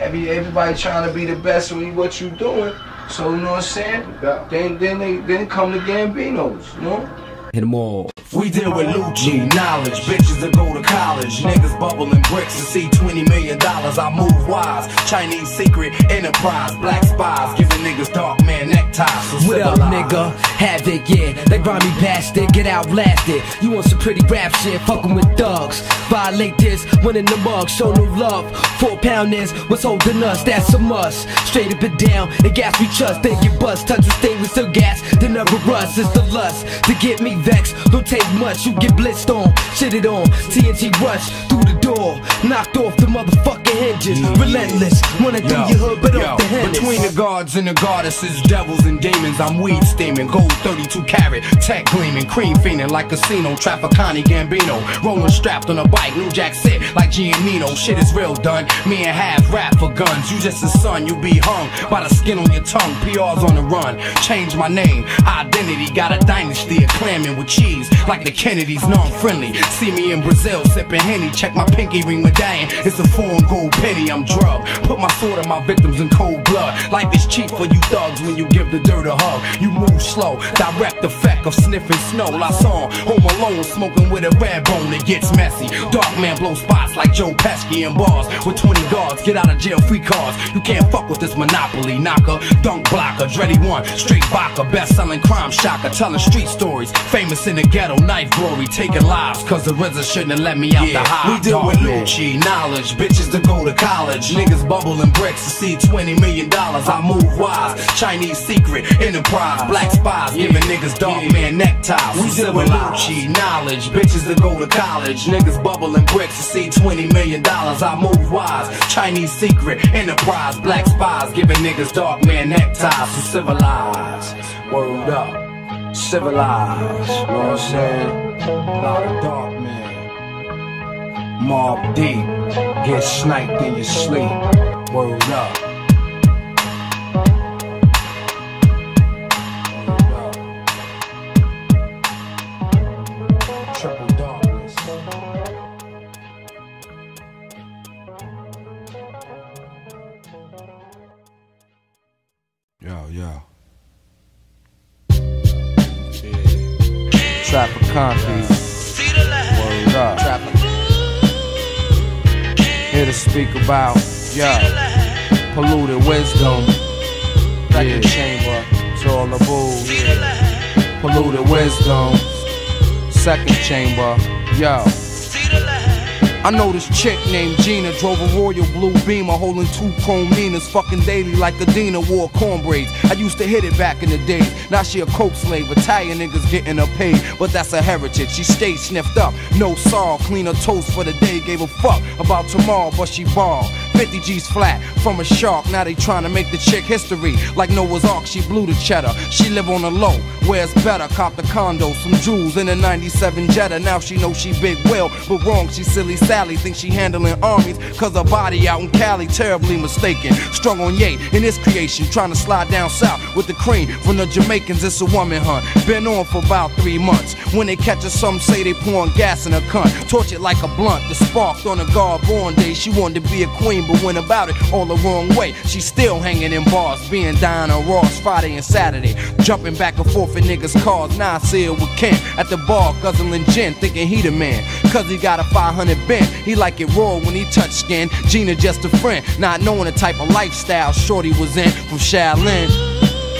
Every everybody trying to be the best with what you doing. So you know what I'm saying? Then then they then come the Gambinos, you know? Hit them all. We deal with Lucci, knowledge, bitches that go to college, niggas bubbling bricks to see 20 million dollars. I move wise, Chinese secret enterprise, black spies giving niggas dark man neckties. So What up, nigga? Havoc, yeah. That grimy bastard, get outlasted. You want some pretty rap shit, fucking with thugs. Violate this, winning the mug, show no love. Four pounders, what's holding us? That's a must. Straight up and down, and gas we trust. They get bust, touch with stain, we still gas. They never rust, it's the lust to get me vexed. Don't take much, you get blitzed on, shit it on. TNT rush through the door, knocked off the motherfucking hinges. Relentless, running through your hood, but off the hinges. Between the gods and the goddesses, devils and demons, I'm weed steaming, gold 32 carat, tech gleaming, cream fiending like casino, Trafficante Gambino, rolling strapped on a bike, New Jack sit like Giannino. Shit is real done. Me and half rap for guns. You just a son, you be hung by the skin on your tongue. PR's on the run. Change my name, identity, got a dynasty of clamming with cheese like the Kennedys, non-friendly. See me in Brazil sipping henny, check my pinky ring medallion. It's a foreign gold penny, I'm drugged. Put my sword on my victims in cold blood. Life is cheap for you thugs when you give the dirt a hug. You move slow, direct effect of sniffing snow. La song, home alone, smoking with a red bone. It gets messy. Dark man blow spots like Joe Pesci in bars with 20 guards. Get out of jail free cards. You can't fuck with this monopoly knocker, dunk blocker, dready one, straight vodka, best selling crime shocker, telling street stories. Famous in the ghetto, knife glory, taking lives. Cause the RZA shouldn't have let me out the high. We deal with Lucci, knowledge, bitches to go to college, niggas bubbling bricks to see 20 million dollars. I move wise, Chinese secret, enterprise, black spies, giving niggas dark man neckties. We with Lucci, knowledge, bitches to go to college, niggas bubbling bricks to see 20 million dollars. I move wise, Chinese secret, enterprise, black spies, giving niggas dark man neckties. So civilized, word up, civilized, You know what I'm saying? Lot of dark man. Mobb Deep, get sniped in your sleep. Word up. Triple darkness. Yo, yo. Trapper Concrete. Here to speak about, yo, polluted wisdom. Record chamber, it's all the. Yeah. Polluted wisdom. Second chamber, yo. I know this chick named Gina drove a royal blue beamer holding two chrome Ninas fucking daily like Adina wore corn braids. I used to hit it back in the days. Now she a coke slave, Italian niggas getting her paid. But that's her heritage. She stayed sniffed up. No saw, clean her toast for the day. Gave a fuck about tomorrow, but she ball. 50 G's flat from a shark. Now they trying to make the chick history. Like Noah's Ark, she blew the cheddar. She live on the low, where's better? Cop the condo, some jewels in a 97 Jetta. Now she know she big will, but wrong, she silly Sally. Think she handling armies, cause her body out in Cali, terribly mistaken. Strung on Ye in this creation, trying to slide down south with the cream from the Jamaicans. It's a woman hunt. Been on for about three months. When they catch her, some say they pouring gas in her cunt. Torch it like a blunt. The spark on a guard born day. She wanted to be a queen, but went about it all the wrong way. She still hanging in bars, being Diana Ross Friday and Saturday. Jumping back and forth in niggas' cars. Now I see her with Ken at the bar, guzzling gin, thinking he the man. Cause he got a 500 bent. He like it raw when he touch skin. Gina just a friend, not knowing the type of lifestyle Shorty was in from Shaolin.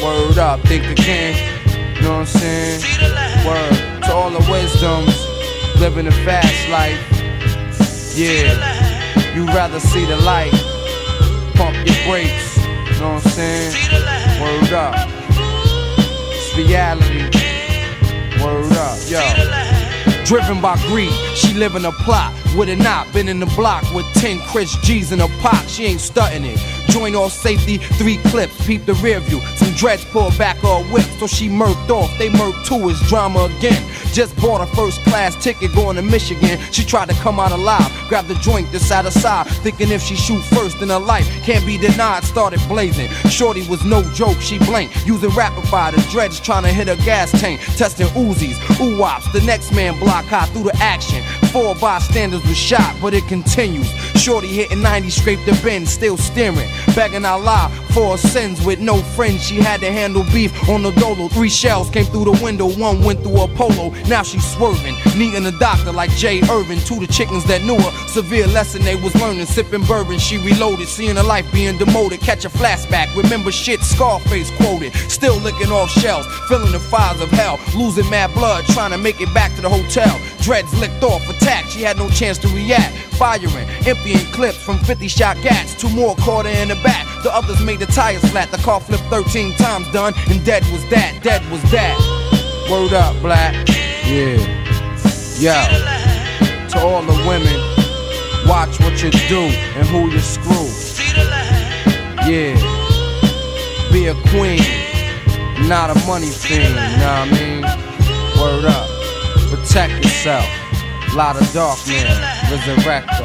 Word up, think again. You know what I'm saying? Word to all the wisdoms, living a fast life. Yeah, you rather see the light. Pump your brakes. You know what I'm saying? Word up. It's reality. Word up, yo. Driven by greed, she living a plot. With a knot, been in the block with 10 Chris G's in a pot. She ain't stunting it. Join all safety, three clips, peep the rear view. Some dreads pulled back her whip, so she murked off. They murked too, it's drama again. Just bought a first class ticket going to Michigan. She tried to come out alive, grabbed the joint, decided side, thinking if she shoot first in her life, can't be denied. Started blazing. Shorty was no joke, she blinked, using rapid fire. The dreads trying to hit her gas tank, testing Uzis, ooh. The next man block high through the action. Four bystanders was shot, but it continues. Shorty hitting 90, scraped the bend, still steering. Out loud for her sins with no friends. She had to handle beef on the dolo. Three shells came through the window, one went through a polo. Now she's swerving, needing a doctor like Jay Irvin. Two the chickens that knew her, severe lesson they was learning. Sipping bourbon, she reloaded, seeing her life being demoted. Catch a flashback, remember shit Scarface quoted. Still licking off shells, feeling the fires of hell. Losing mad blood, trying to make it back to the hotel. Dreads licked off, attacked, she had no chance to react. Firing, emptying clips from 50 shot gats. Two more caught in the back. The others made the tires flat. The car flipped 13 times done, and dead was that, dead was that. Word up, black. Yeah. Yo. To all the women Watch what you do and who you screw. Yeah. Be a queen, not a money fiend, know what I mean? Word up. Protect yourself. Lot of dark men, resurrector.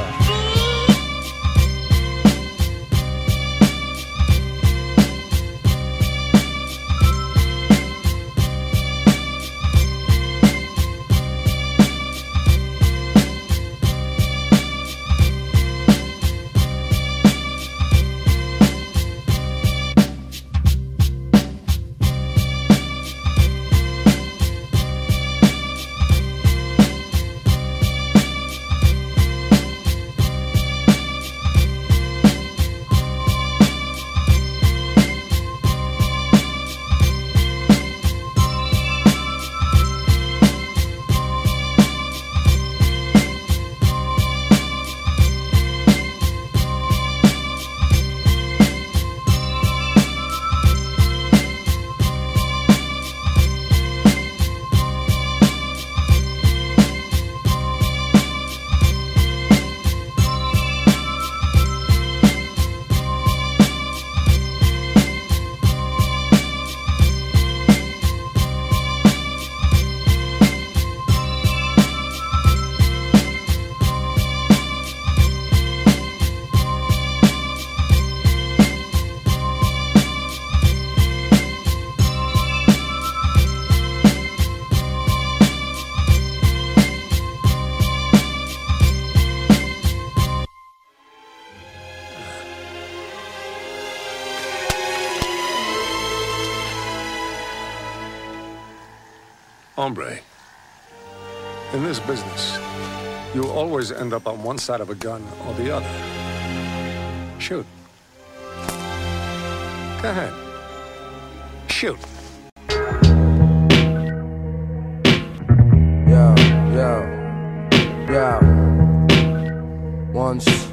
Hombre, in this business, you always end up on one side of a gun or the other. Shoot. Go ahead. Shoot. Yo, yo, yo. Once,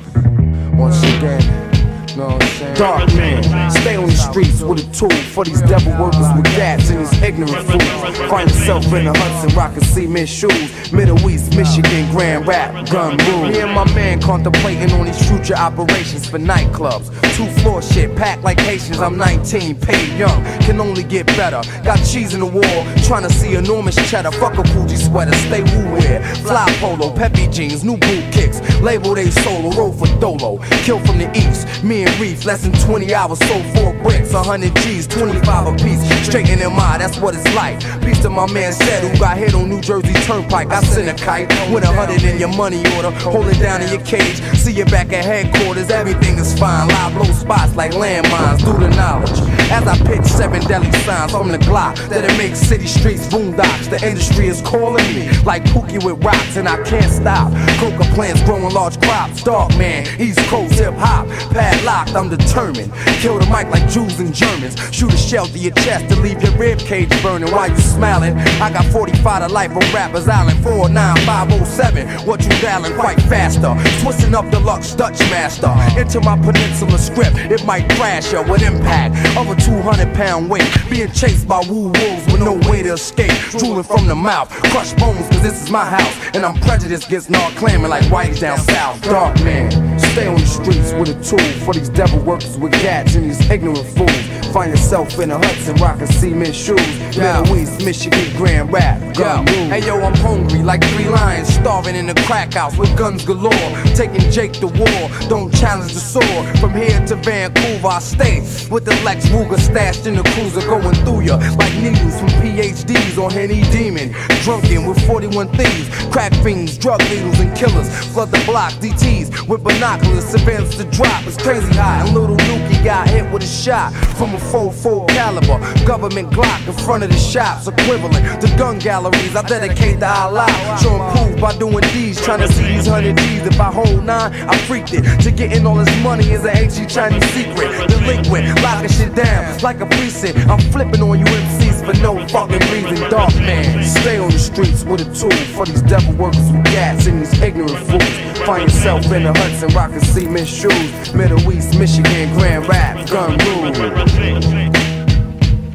once again. Saying? Dark man, stay on the streets with a tool for these devil workers with gats and these ignorant fools. Find yourself in the Hudson, rockin' cement shoes. Middle East, Michigan, Grand Rap, gun rule. Me and my man contemplating on these future operations for nightclubs. Two floor shit, packed like Haitians. I'm 19, paid young, can only get better. Got cheese in the wall, trying to see enormous cheddar. Fuck a Coogi sweater, stay Wu Wear. Fly polo, peppy jeans, new boot kicks. Label they solo, roll for Dolo. Kill from the east, me and Reef, less than 20 hours, sold four bricks, 100 G's, 25 a piece. Straight in MI, that's what it's like. Peace to my man said who got hit on New Jersey Turnpike. I sent a kite, win a hundred in your money order. Hold it down in your cage. See you back at headquarters, everything is fine. Live blow spots like landmines, through the knowledge. As I pitch seven deadly signs from the Glock that it makes city streets boondocks. The industry is calling me like Pookie with rocks, and I can't stop. Coca plants growing large crops. Dark man, East Coast hip hop, padlocked. I'm determined. Kill the mic like Jews and Germans. Shoot a shell through your chest to leave your rib cage burning while you smiling. I got 45 to life on Rappers Island 49507. What you dialing quite faster? Twisting up the Lux Dutch master. Into my peninsula script, it might crash ya with impact of a 200 pound weight. Being chased by woo wolves with no way to escape. Drooling from the mouth, crushed bones, cause this is my house. And I'm prejudiced against not claiming like whites down south. Dark man, stay on the streets with a tool for these devil workers with gats and these ignorant fools. Find yourself in a Hudson rocking cement shoes. Middle East, Michigan, Grand Rap. Rule. Hey yo, I'm hungry like three lions starving in a crack house with guns galore. Taking Jake to war, don't challenge the sword. From here to Vancouver, I stay with the Lex Ruger stashed in the cruiser, going through ya like needles from PhDs on Henny Demon. Drunken with 41 thieves, crack fiends, drug needles, and killers. Flood the block, DTs with binoculars, surveillance to drop. It's crazy high, and little Nuki got hit with a shot from a 4-4 caliber. Government Glock in front of the shops, equivalent to gun galleries. I dedicate the Allah, show proof by doing these, trying to see these hundred D's. If I hold nine, I freaked it. To getting all this money is an ancient Chinese secret. Delinquent, locking shit down like a precinct. I'm flipping on you MCs for no fucking reason. Dark man, stay on the streets with a tool for these devil workers with gas and these ignorant fools. Find yourself in the Hudson rocking cement shoes. Middle East, Michigan, Grand Rap, gun rule.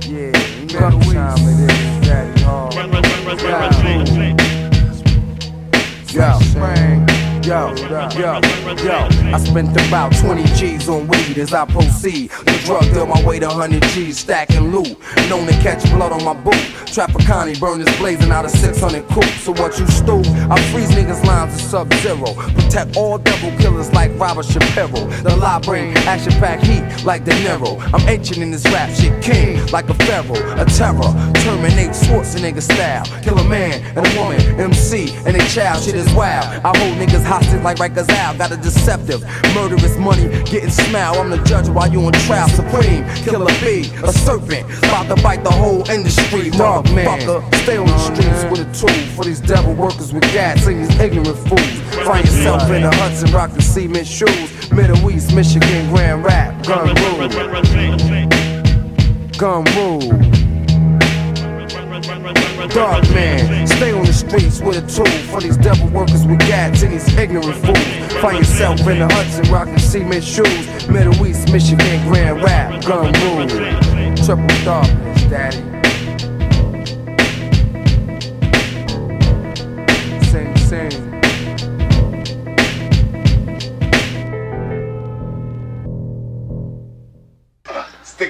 Yeah, you know what time it is, Daddy Hall. Yo, Yo, Yo, yo, yo. I spent about 20 G's on weed as I proceed. The drug deal my way to 100 G's, stacking loot. Known to catch blood on my boot. Trafficani burners blazing out of 600 coops. So what you stoop? I freeze niggas' lines to sub zero. Protect all devil killers like Robert Shapiro. The lie brain, action pack heat like De Niro. I'm ancient in this rap shit, king like a pharaoh, a terror. Terminate Schwarzenegger style. Kill a man and a woman, MC and a child. Shit is wild. I hold niggas hostage like Rikers out. Got a deceptive, murderous money getting smile. I'm the judge while you on trial. Supreme, killer bee, a serpent. About to bite the whole industry. Dog man, stay on the streets with a tool for these devil workers with gats and these ignorant fools. Find yourself in the Hudson rocking cement shoes. Middle East, Michigan, Grand Rap, gun rule. Gun rule. Dark man, stay on the streets with a tool for these devil workers with gats and these ignorant fools. Find yourself in the Hudson rocking cement shoes. Middle East, Michigan, Grand Rap, gun rule. Triple darkness, daddy. Sing, sing.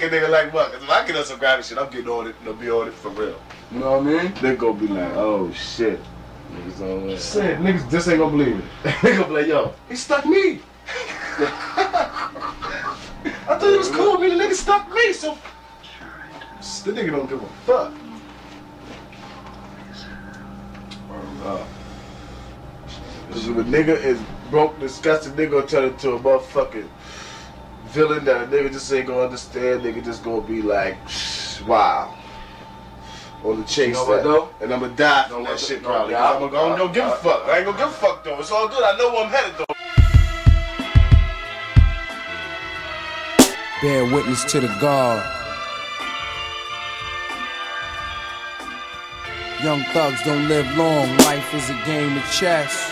A nigga like what? Cause if I get on some grimy shit, I'm getting on it. I'll be on it for real. You know what I mean? They gonna be like, oh shit. Niggas on it. Shit, niggas just ain't gonna believe it. they gonna be like, yo, he stuck me. I thought it was cool, me. The nigga stuck me, so. The nigga don't give a fuck. Uh, Cause if a nigga is broke, disgusting, nigga gonna turn into a motherfucking villain that a nigga just ain't gonna understand. Nigga just gonna be like, wow. On the chase You know what, that. though? And I'ma die from know that what, shit though? probably. Yeah, I'm gonna, I- don't give a fuck. I ain't gonna give a fuck though. It's all good. I know where I'm headed though. Bear witness to the God. Young thugs don't live long. Life is a game of chess.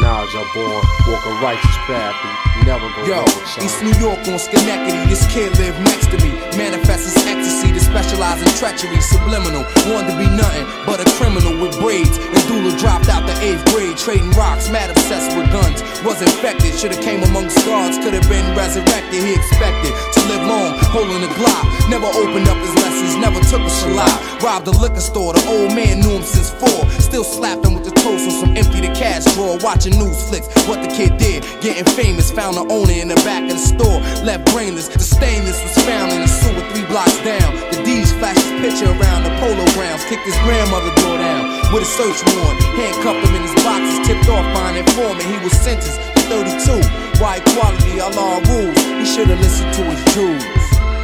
Knowledge are born, walk a righteous path, never go Yo, son. East New York on Schenectady, this kid lived next to me. Manifests as ecstasy to specialize in treachery, subliminal. Wanted to be nothing but a criminal with braids. And Dula dropped out the eighth grade, trading rocks, mad obsessed with guns. Was infected, should've came among scars, could've been resurrected. He expected to live long, holding a Glock. Never opened up his lessons, never took a shalot. Robbed a liquor store, the old man knew him since four. Still slapped him with the toast on some empty the cash drawer. Watching news flicks, what the kid did, getting famous. Found the owner in the back of the store, left brainless. The stainless was found in the sewer three blocks down. The D's flashed his picture around the polo grounds, kicked his grandmother door down with a search warrant. Handcuffed him in his boxes, tipped off by an informant. He was sentenced to 32. Why equality, Allah rules. He should've listened to his Jews.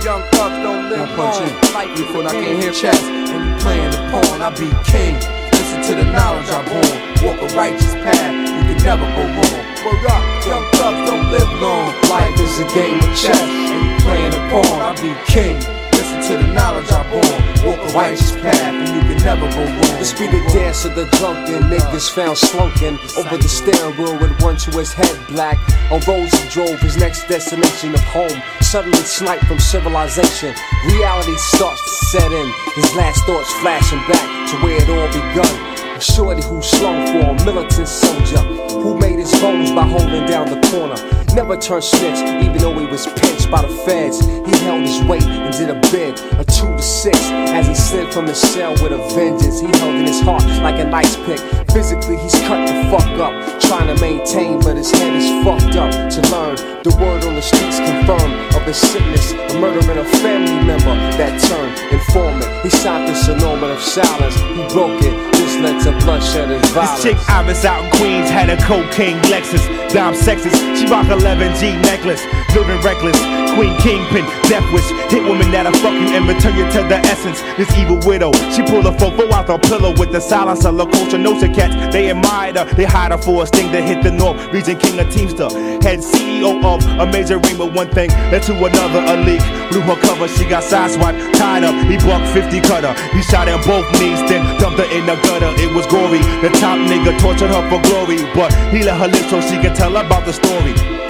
Young thugs don't live One punch long. in. Life feel I can't hear chess. And you playing the pawn, I be king. To the knowledge I born. Walk a righteous path, you can never go wrong. Word up, young thugs don't live long. Life is a game of chess. And you playing the pawn, I be king. Listen to the knowledge I born. Walk a righteous path, and you can never go wrong. This be the dance of the drunken niggas found slunking over the steering wheel with one to his head black. On roads he drove his next destination of home. Suddenly sniped from civilization. Reality starts to set in. His last thoughts flashing back to where it all begun. Shorty who slung for a militant soldier who made his bones by holding down the corner. Never turned snitch, even though he was pinched by the feds. He held his weight and did a bid, a two to six, as he slid from his cell with a vengeance. He held in his heart like a nice pick. Physically, he's cut the fuck up, trying to maintain, but his head is fucked up. To learn, the word on the streets confirmed of his sickness, a murder in a family member that turned informant. He signed this moment of silence. He broke it. This led to bloodshed and violence. This chick Iris out in Queens had a cocaine Lexus. Dime sexist, she rock 11G necklace. Living reckless, queen kingpin, death wish. Hit women that'll fuck you and return you to the essence. This evil widow, she pull a fofo out the pillow with the silence of La Culture Nostra cats. They admired her, they hired her for a sting to hit the north. Region king of Teamster, head CEO of a major ring, but one thing led to another. A leak blew her cover, she got sideswiped, tied up. He bucked 50 cutter. He shot her both knees, then dumped her in the gutter. It was gory. The top nigga tortured her for glory, but he let her live so she can tell about the story.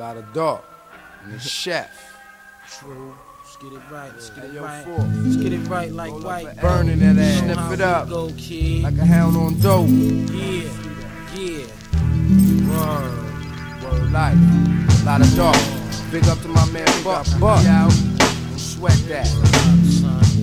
Lot of dog. And the chef. True. Let's get it right. Let's get it yo, right. Four. Let's get it right like white. Burning that ass. Sniff it up. Go, kid. Like a hound on dope. Yeah. Yeah. Word. Word life. A lot of dog. Big up to my man Buck. Buck. Out. Don't sweat that.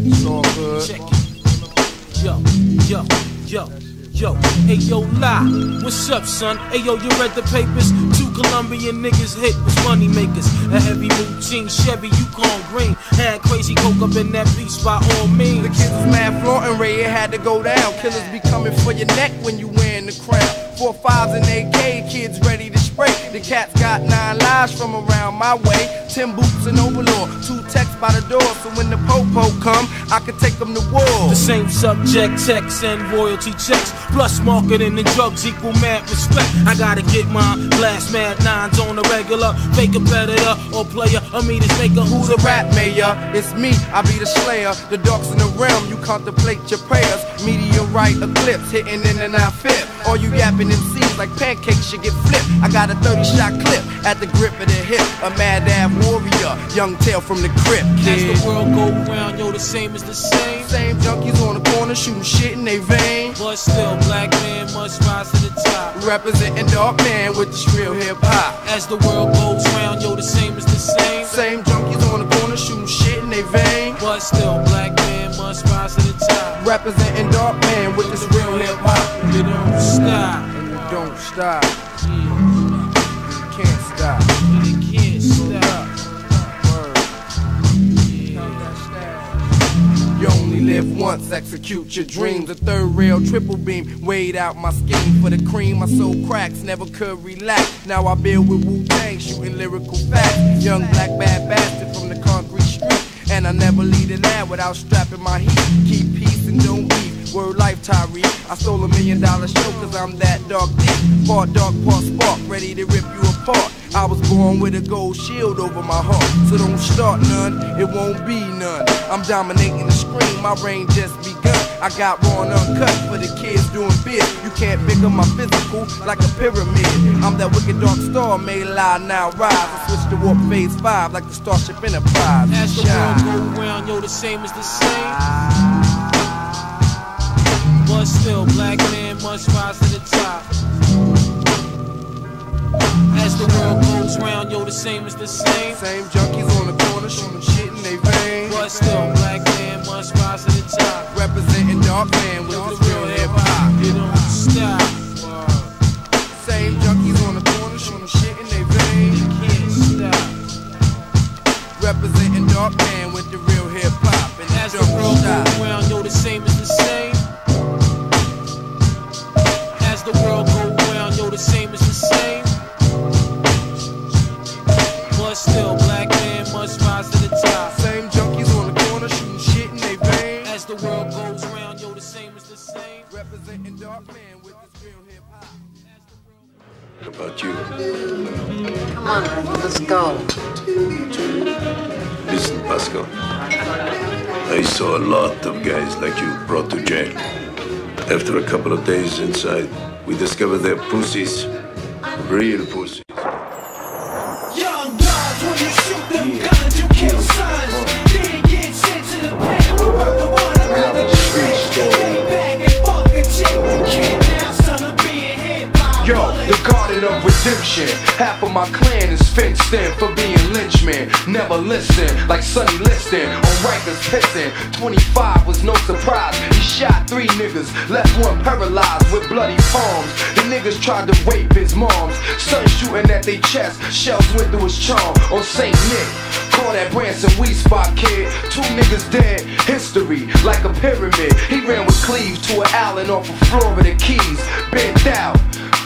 It's all good. Check it. Yo, yo, yo, yo. Hey, yo, lie. What's up, son? Hey, yo, you read the papers? Two Colombian niggas hit was money makers. A heavy routine Chevy, Yukon green. Had crazy coke up in that piece by all means. The kids was mad flaunting, Ray, it had to go down. Killers be coming for your neck when you wearing the crown. Four fives and AK, kids ready to spray. The cats got nine lives from around my way. Ten boots and overlord, two texts by the door. So when the popo come, I can take them to war. The same subject, text and royalty checks. Plus marketing and drugs equal mad respect. I gotta get mine. Blast mad nines on the regular. Fake competitor or player. A meters maker. Who's a rap mayor? It's me, I be the slayer. The darks in the realm, you contemplate your prayers. Meteorite eclipse hitting in and out fit. All you yapping MCs like pancakes should get flipped. I got a 30 shot clip at the grip of the hip. A mad ab warrior, young tail from the crypt. As the world go round, yo, the same is the same. Same junkies on the corner shooting shit in they vein. But still, black man must rise to the top. Representing dark man with this real hip hop. As the world goes round, yo, the same is the same. Same junkies on the corner shooting shit in they vein. But still, black Representing dark man with this real hip hop. You don't stop. And you don't stop. You can't stop. You can't stop. You only live once, execute your dreams. A third rail, triple beam, weighed out my scheme for the cream. My soul cracks, never could relax. Now I build with Wu Tang, shooting lyrical facts. Young black bad bastard from the concrete street. And I never leave an ad without strapping my heat. Keep and don't beef. Word life, Tyree. I stole a million dollar show cause I'm that dark deep. Part dark, part spark, ready to rip you apart. I was born with a gold shield over my heart. So don't start none, it won't be none. I'm dominating the screen, my reign just begun. I got raw and uncut for the kids doing big. You can't pick up my physical like a pyramid. I'm that wicked dark star, may lie now rise. I switch to warp phase five like the Starship Enterprise. As the world go round, yo, the same is the same. But still, black man must rise to the top. As the world goes round, yo, the same is the same. Same junkies on the corner shooting shit in they vein. But still, black man must rise to the top. Representing dark man with the real hip hop. you don't stop. Same junkies on the corner shooting shit in they vein. Can't stop. Representing dark man with the real hip hop. And As the world style. go round, yo, the same is couple inside, we discovered their pussies. Real pussies. Young dogs, when you shoot them guns, you kill sons. Then get sent to the pen. We work the one another. Lay back and fuck a chick. You can't now, son of being hit by a Yo, the Garden of Redemption. Half of my clan is fenced in for being lynchmen. Never listen, like Sonny Liston Rikers pissing. 25 was no surprise. He shot three niggas, left one paralyzed with bloody palms. The niggas tried to rape his moms. Son shooting at their chest, shells went through his charm on St. Nick. Call that Branson weed spot kid. Two niggas dead. History like a pyramid. He ran with Cleves to an island off of Florida Keys. Bent out.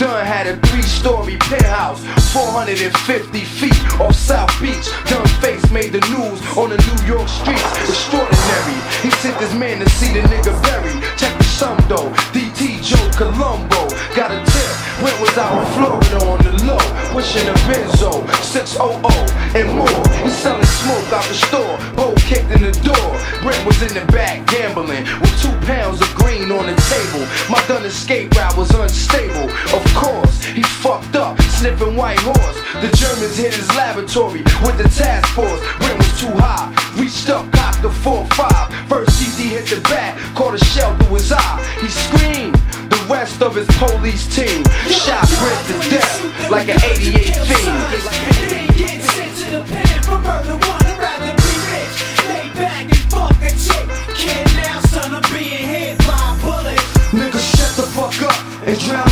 Dunn had a three-story penthouse, 450 feet off South Beach. Dunn face made the news on the New York streets. Extraordinary. He sent his man to see the nigga buried. Check the sum though. DT Joe Colombo. Got a tip, Brent was out in Florida on the low. Wishing a benzo, 600 and more. He's selling smoke out the store. Bo kicked in the door. Brent was in the back gambling with two pounds of green on the table. My done escape route was unstable. Of course, he fucked up, sniffing white horse. The Germans hit his laboratory with the task force. Brent was too high. Reached up, cocked the 4-5. First CD hit the back, caught a shell through his eye. He screamed. The rest of his police team. Shot Brent to death like an 88 Nigga, shut the fuck up and drown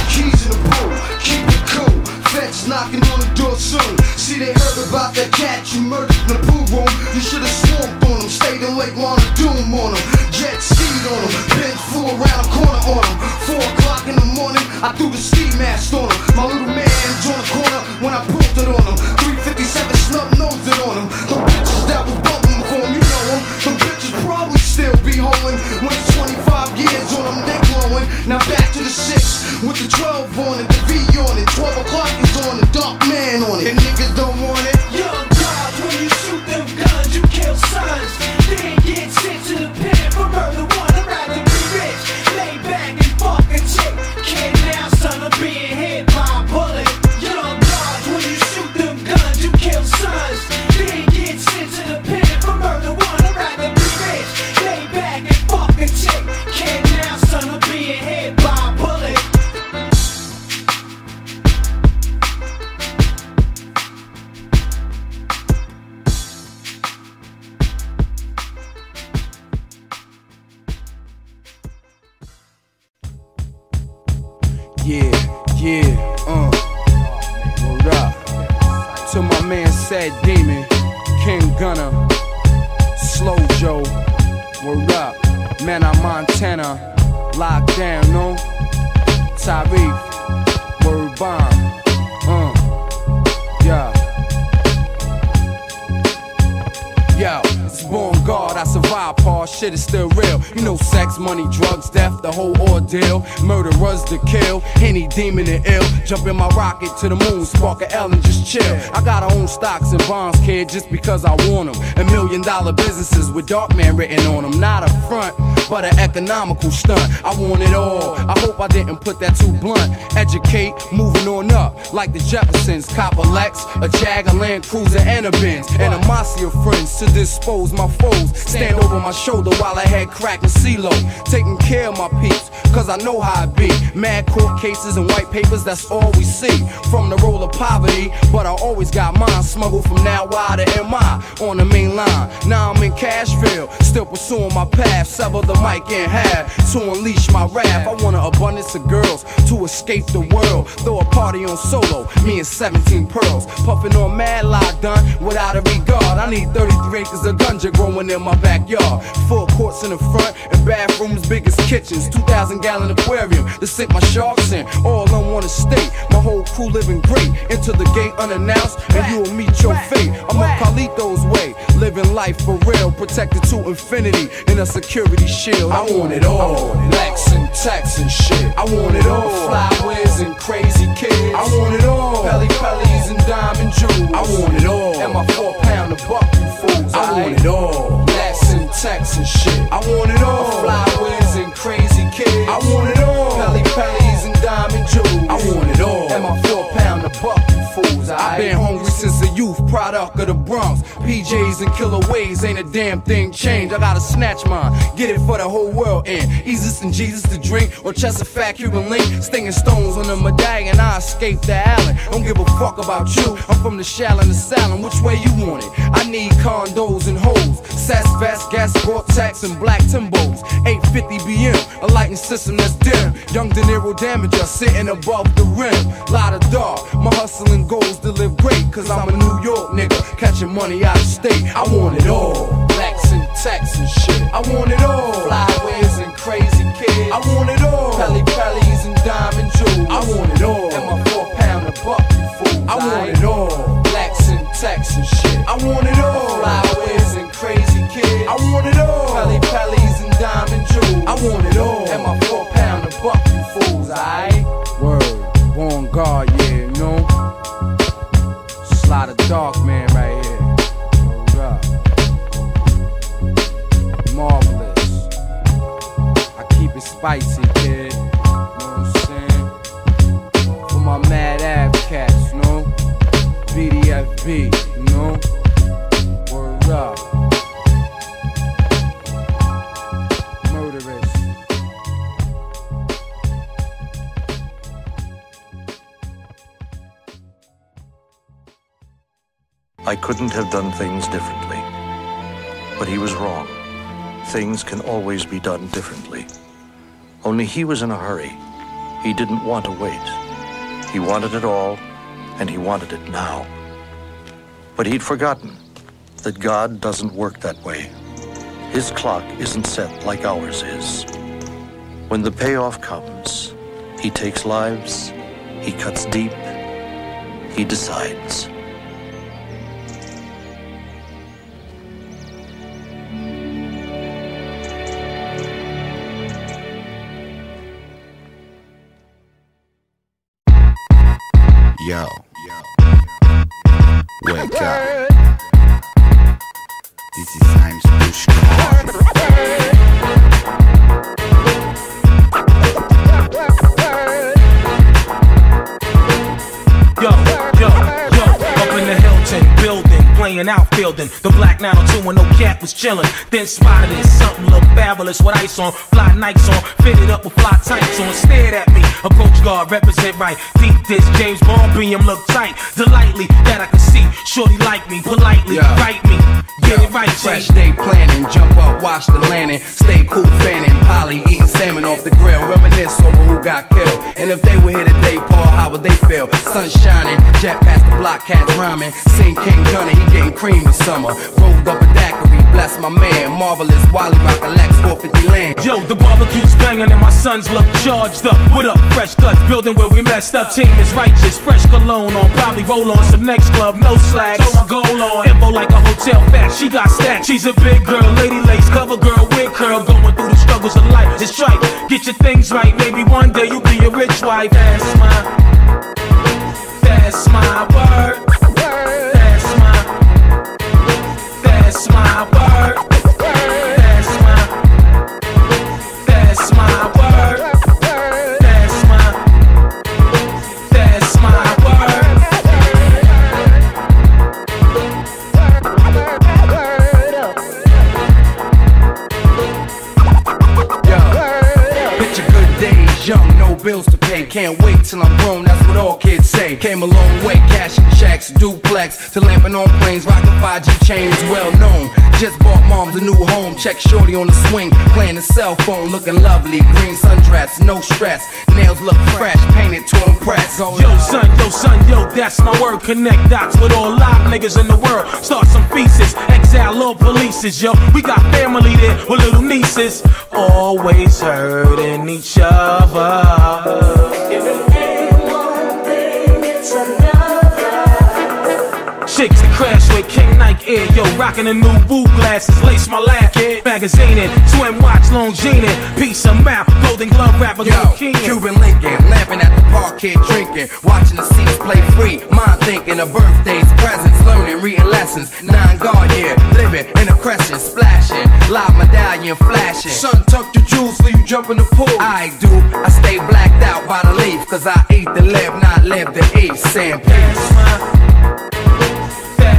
threw the Jump in my rocket to the moon, spark a L and just chill. I gotta own stocks and bonds, kid, just because I want them. And million dollar businesses with dark man written on them. Not a front, but an economical stunt. I want it all. I hope I didn't put that too blunt. Educate, moving on up, like the Jeffersons. Cop a Lex, a Jag, a Land Cruiser, and a Benz. And a Mossy of friends to dispose my foes. Stand over my shoulder while I had crack and CeeLo. Taking care of my peeps, cause I know how it be. Mad court cases and white papers, that's all we see. From the roll of poverty, but I always got mine smuggled from now Y to MI on the main line. Now I'm in Cashville, still pursuing my path. Sever the mic in half to unleash my wrath. I want an abundance of girls to escape the world. Throw a party on solo, me and 17 pearls. Puffing on mad lock done without a regard. I need 33 acres of ganja growing in my backyard. Full courts in the front and bathrooms big as kitchens. 2,000 gallon aquarium to sink my sharks in. All in one estate. My whole crew living great. Into the gate unannounced and you will meet your fate. I'm up Carlito's way. Living life for real. Protected to infinity in a security shield. I want it all. Lex and Tex and shit. I want it all. Flywheels and crazy kids. I want it all. Pelle Pelles and diamond jewels. I want it all. And my four pound of buck you fools. I want it all. Lex and Tex and shit. I want it all. Flywheels and crazy kids. I want it all. Pelle Pelles and diamond jewels. I want it all. And my four pound of buck you fools. I've been hungry since a youth, product of the Bronx. PJs and killer ways ain't a damn thing changed. I gotta snatch mine, get it for the whole world. And Jesus and Jesus to drink, or chest of fat Cuban link. Stinging stones on the medallion, I escaped the island. Don't give a fuck about you. I'm from the shell and the salon. Which way you want it? I need condos and hoes. Sass fast, gas, Gore-Tex, and black Timbos. 850 BM, a lighting system that's dim. Young De Niro damager sitting above the rim. Lot of dark, my hustling goals to live great. Cause I'm a New York nigga, catching money out of state. I want it all. Blacks and Tex and shit. I want it all. Flyways and crazy kids. I want it all. Pelle Pelles and diamond jewels. I want it all. And my four pound of buck, you fools. I want it all. Blacks and Tex and shit. I want it all. Flyways and crazy kids. I want it all. Pelle Pelles and diamond jewels. I want it all. And my four pound of buck, you fools dark man right here. Hold up. Marvelous. I keep it spicy, kid. Know what I'm saying? For my mad ass cats, you know? BDFB, you know? Word up. I couldn't have done things differently. But he was wrong. Things can always be done differently. Only he was in a hurry. He didn't want to wait. He wanted it all, and he wanted it now. But he'd forgotten that God doesn't work that way. His clock isn't set like ours is. When the payoff comes, he takes lives, he cuts deep, he decides. Wake up. This is Heinz Bushka. Outfielding. The black 902 when no cap was chilling. Then spotted it, something looked fabulous with ice on, fly Nikes on, fitted up with fly tights on. Stared at me, approach guard, represent right. Deep this James Bond beam look tight, delightly that I could see. Shorty like me, politely Yeah. write me. Get it right, Fresh day planning, jump up, watch the landing, stay cool fanning, Polly eating salmon off the grill, reminisce over who got killed. And if they were here today, Paul, how would they feel? Sun shining, jet past the block, cats rhyming, sing King Gunner, he getting cream this summer. Rolled up a daiquiri, bless my man, marvelous, Wally rock a Lex 450 land. Yo, the barbecue's banging and my sons look charged up. What up, fresh cuts, building where we messed up. Team is righteous, fresh cologne on. Probably roll on some next club, no slacks. Throw my goal on. Info like a hotel fat, she got stacks. She's a big girl, lady lace, cover girl, wig curl. Going through the struggles of life. It's right, get your things right. Maybe one day you'll be a rich wife. That's my, that's my word. That's my word. Cashing duplex, to lamping on planes, rocking 5G chains, well known. Just bought mom's a new home, check shorty on the swing, playing the cell phone, looking lovely. Green sundress, no stress, nails look fresh, painted to impress. Yo, son, yo, son, yo, that's my word. Connect dots with all live niggas in the world. Start some feces, exile all polices, yo. We got family there with little nieces. Always hurting each other. Chicks that crash with King Nike Air, yo, rocking the new Wu glasses, lace my laugh, magazine it, swim watch, long jean it, piece of mouth, golden glove rapper, Yo, King. Cuban Lincoln, lamping at the park kid drinking, watching the seats play free. Mind thinking of birthdays, presents, learning, reading lessons. Nine guard year, living in a crescent, splashing, live medallion flashing. Son, tuck the jewels so you jump in the pool. I do, I stay blacked out by the leaf, cause I eat the live, not live the eat. Saying peace.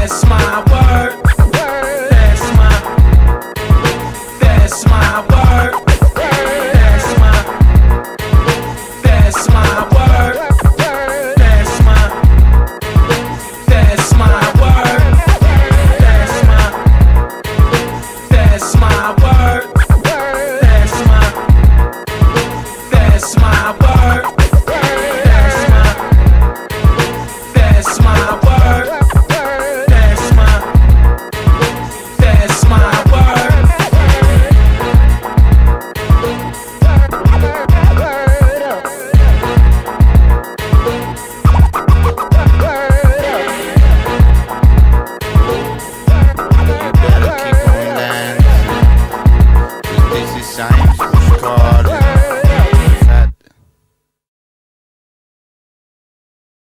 That's my word.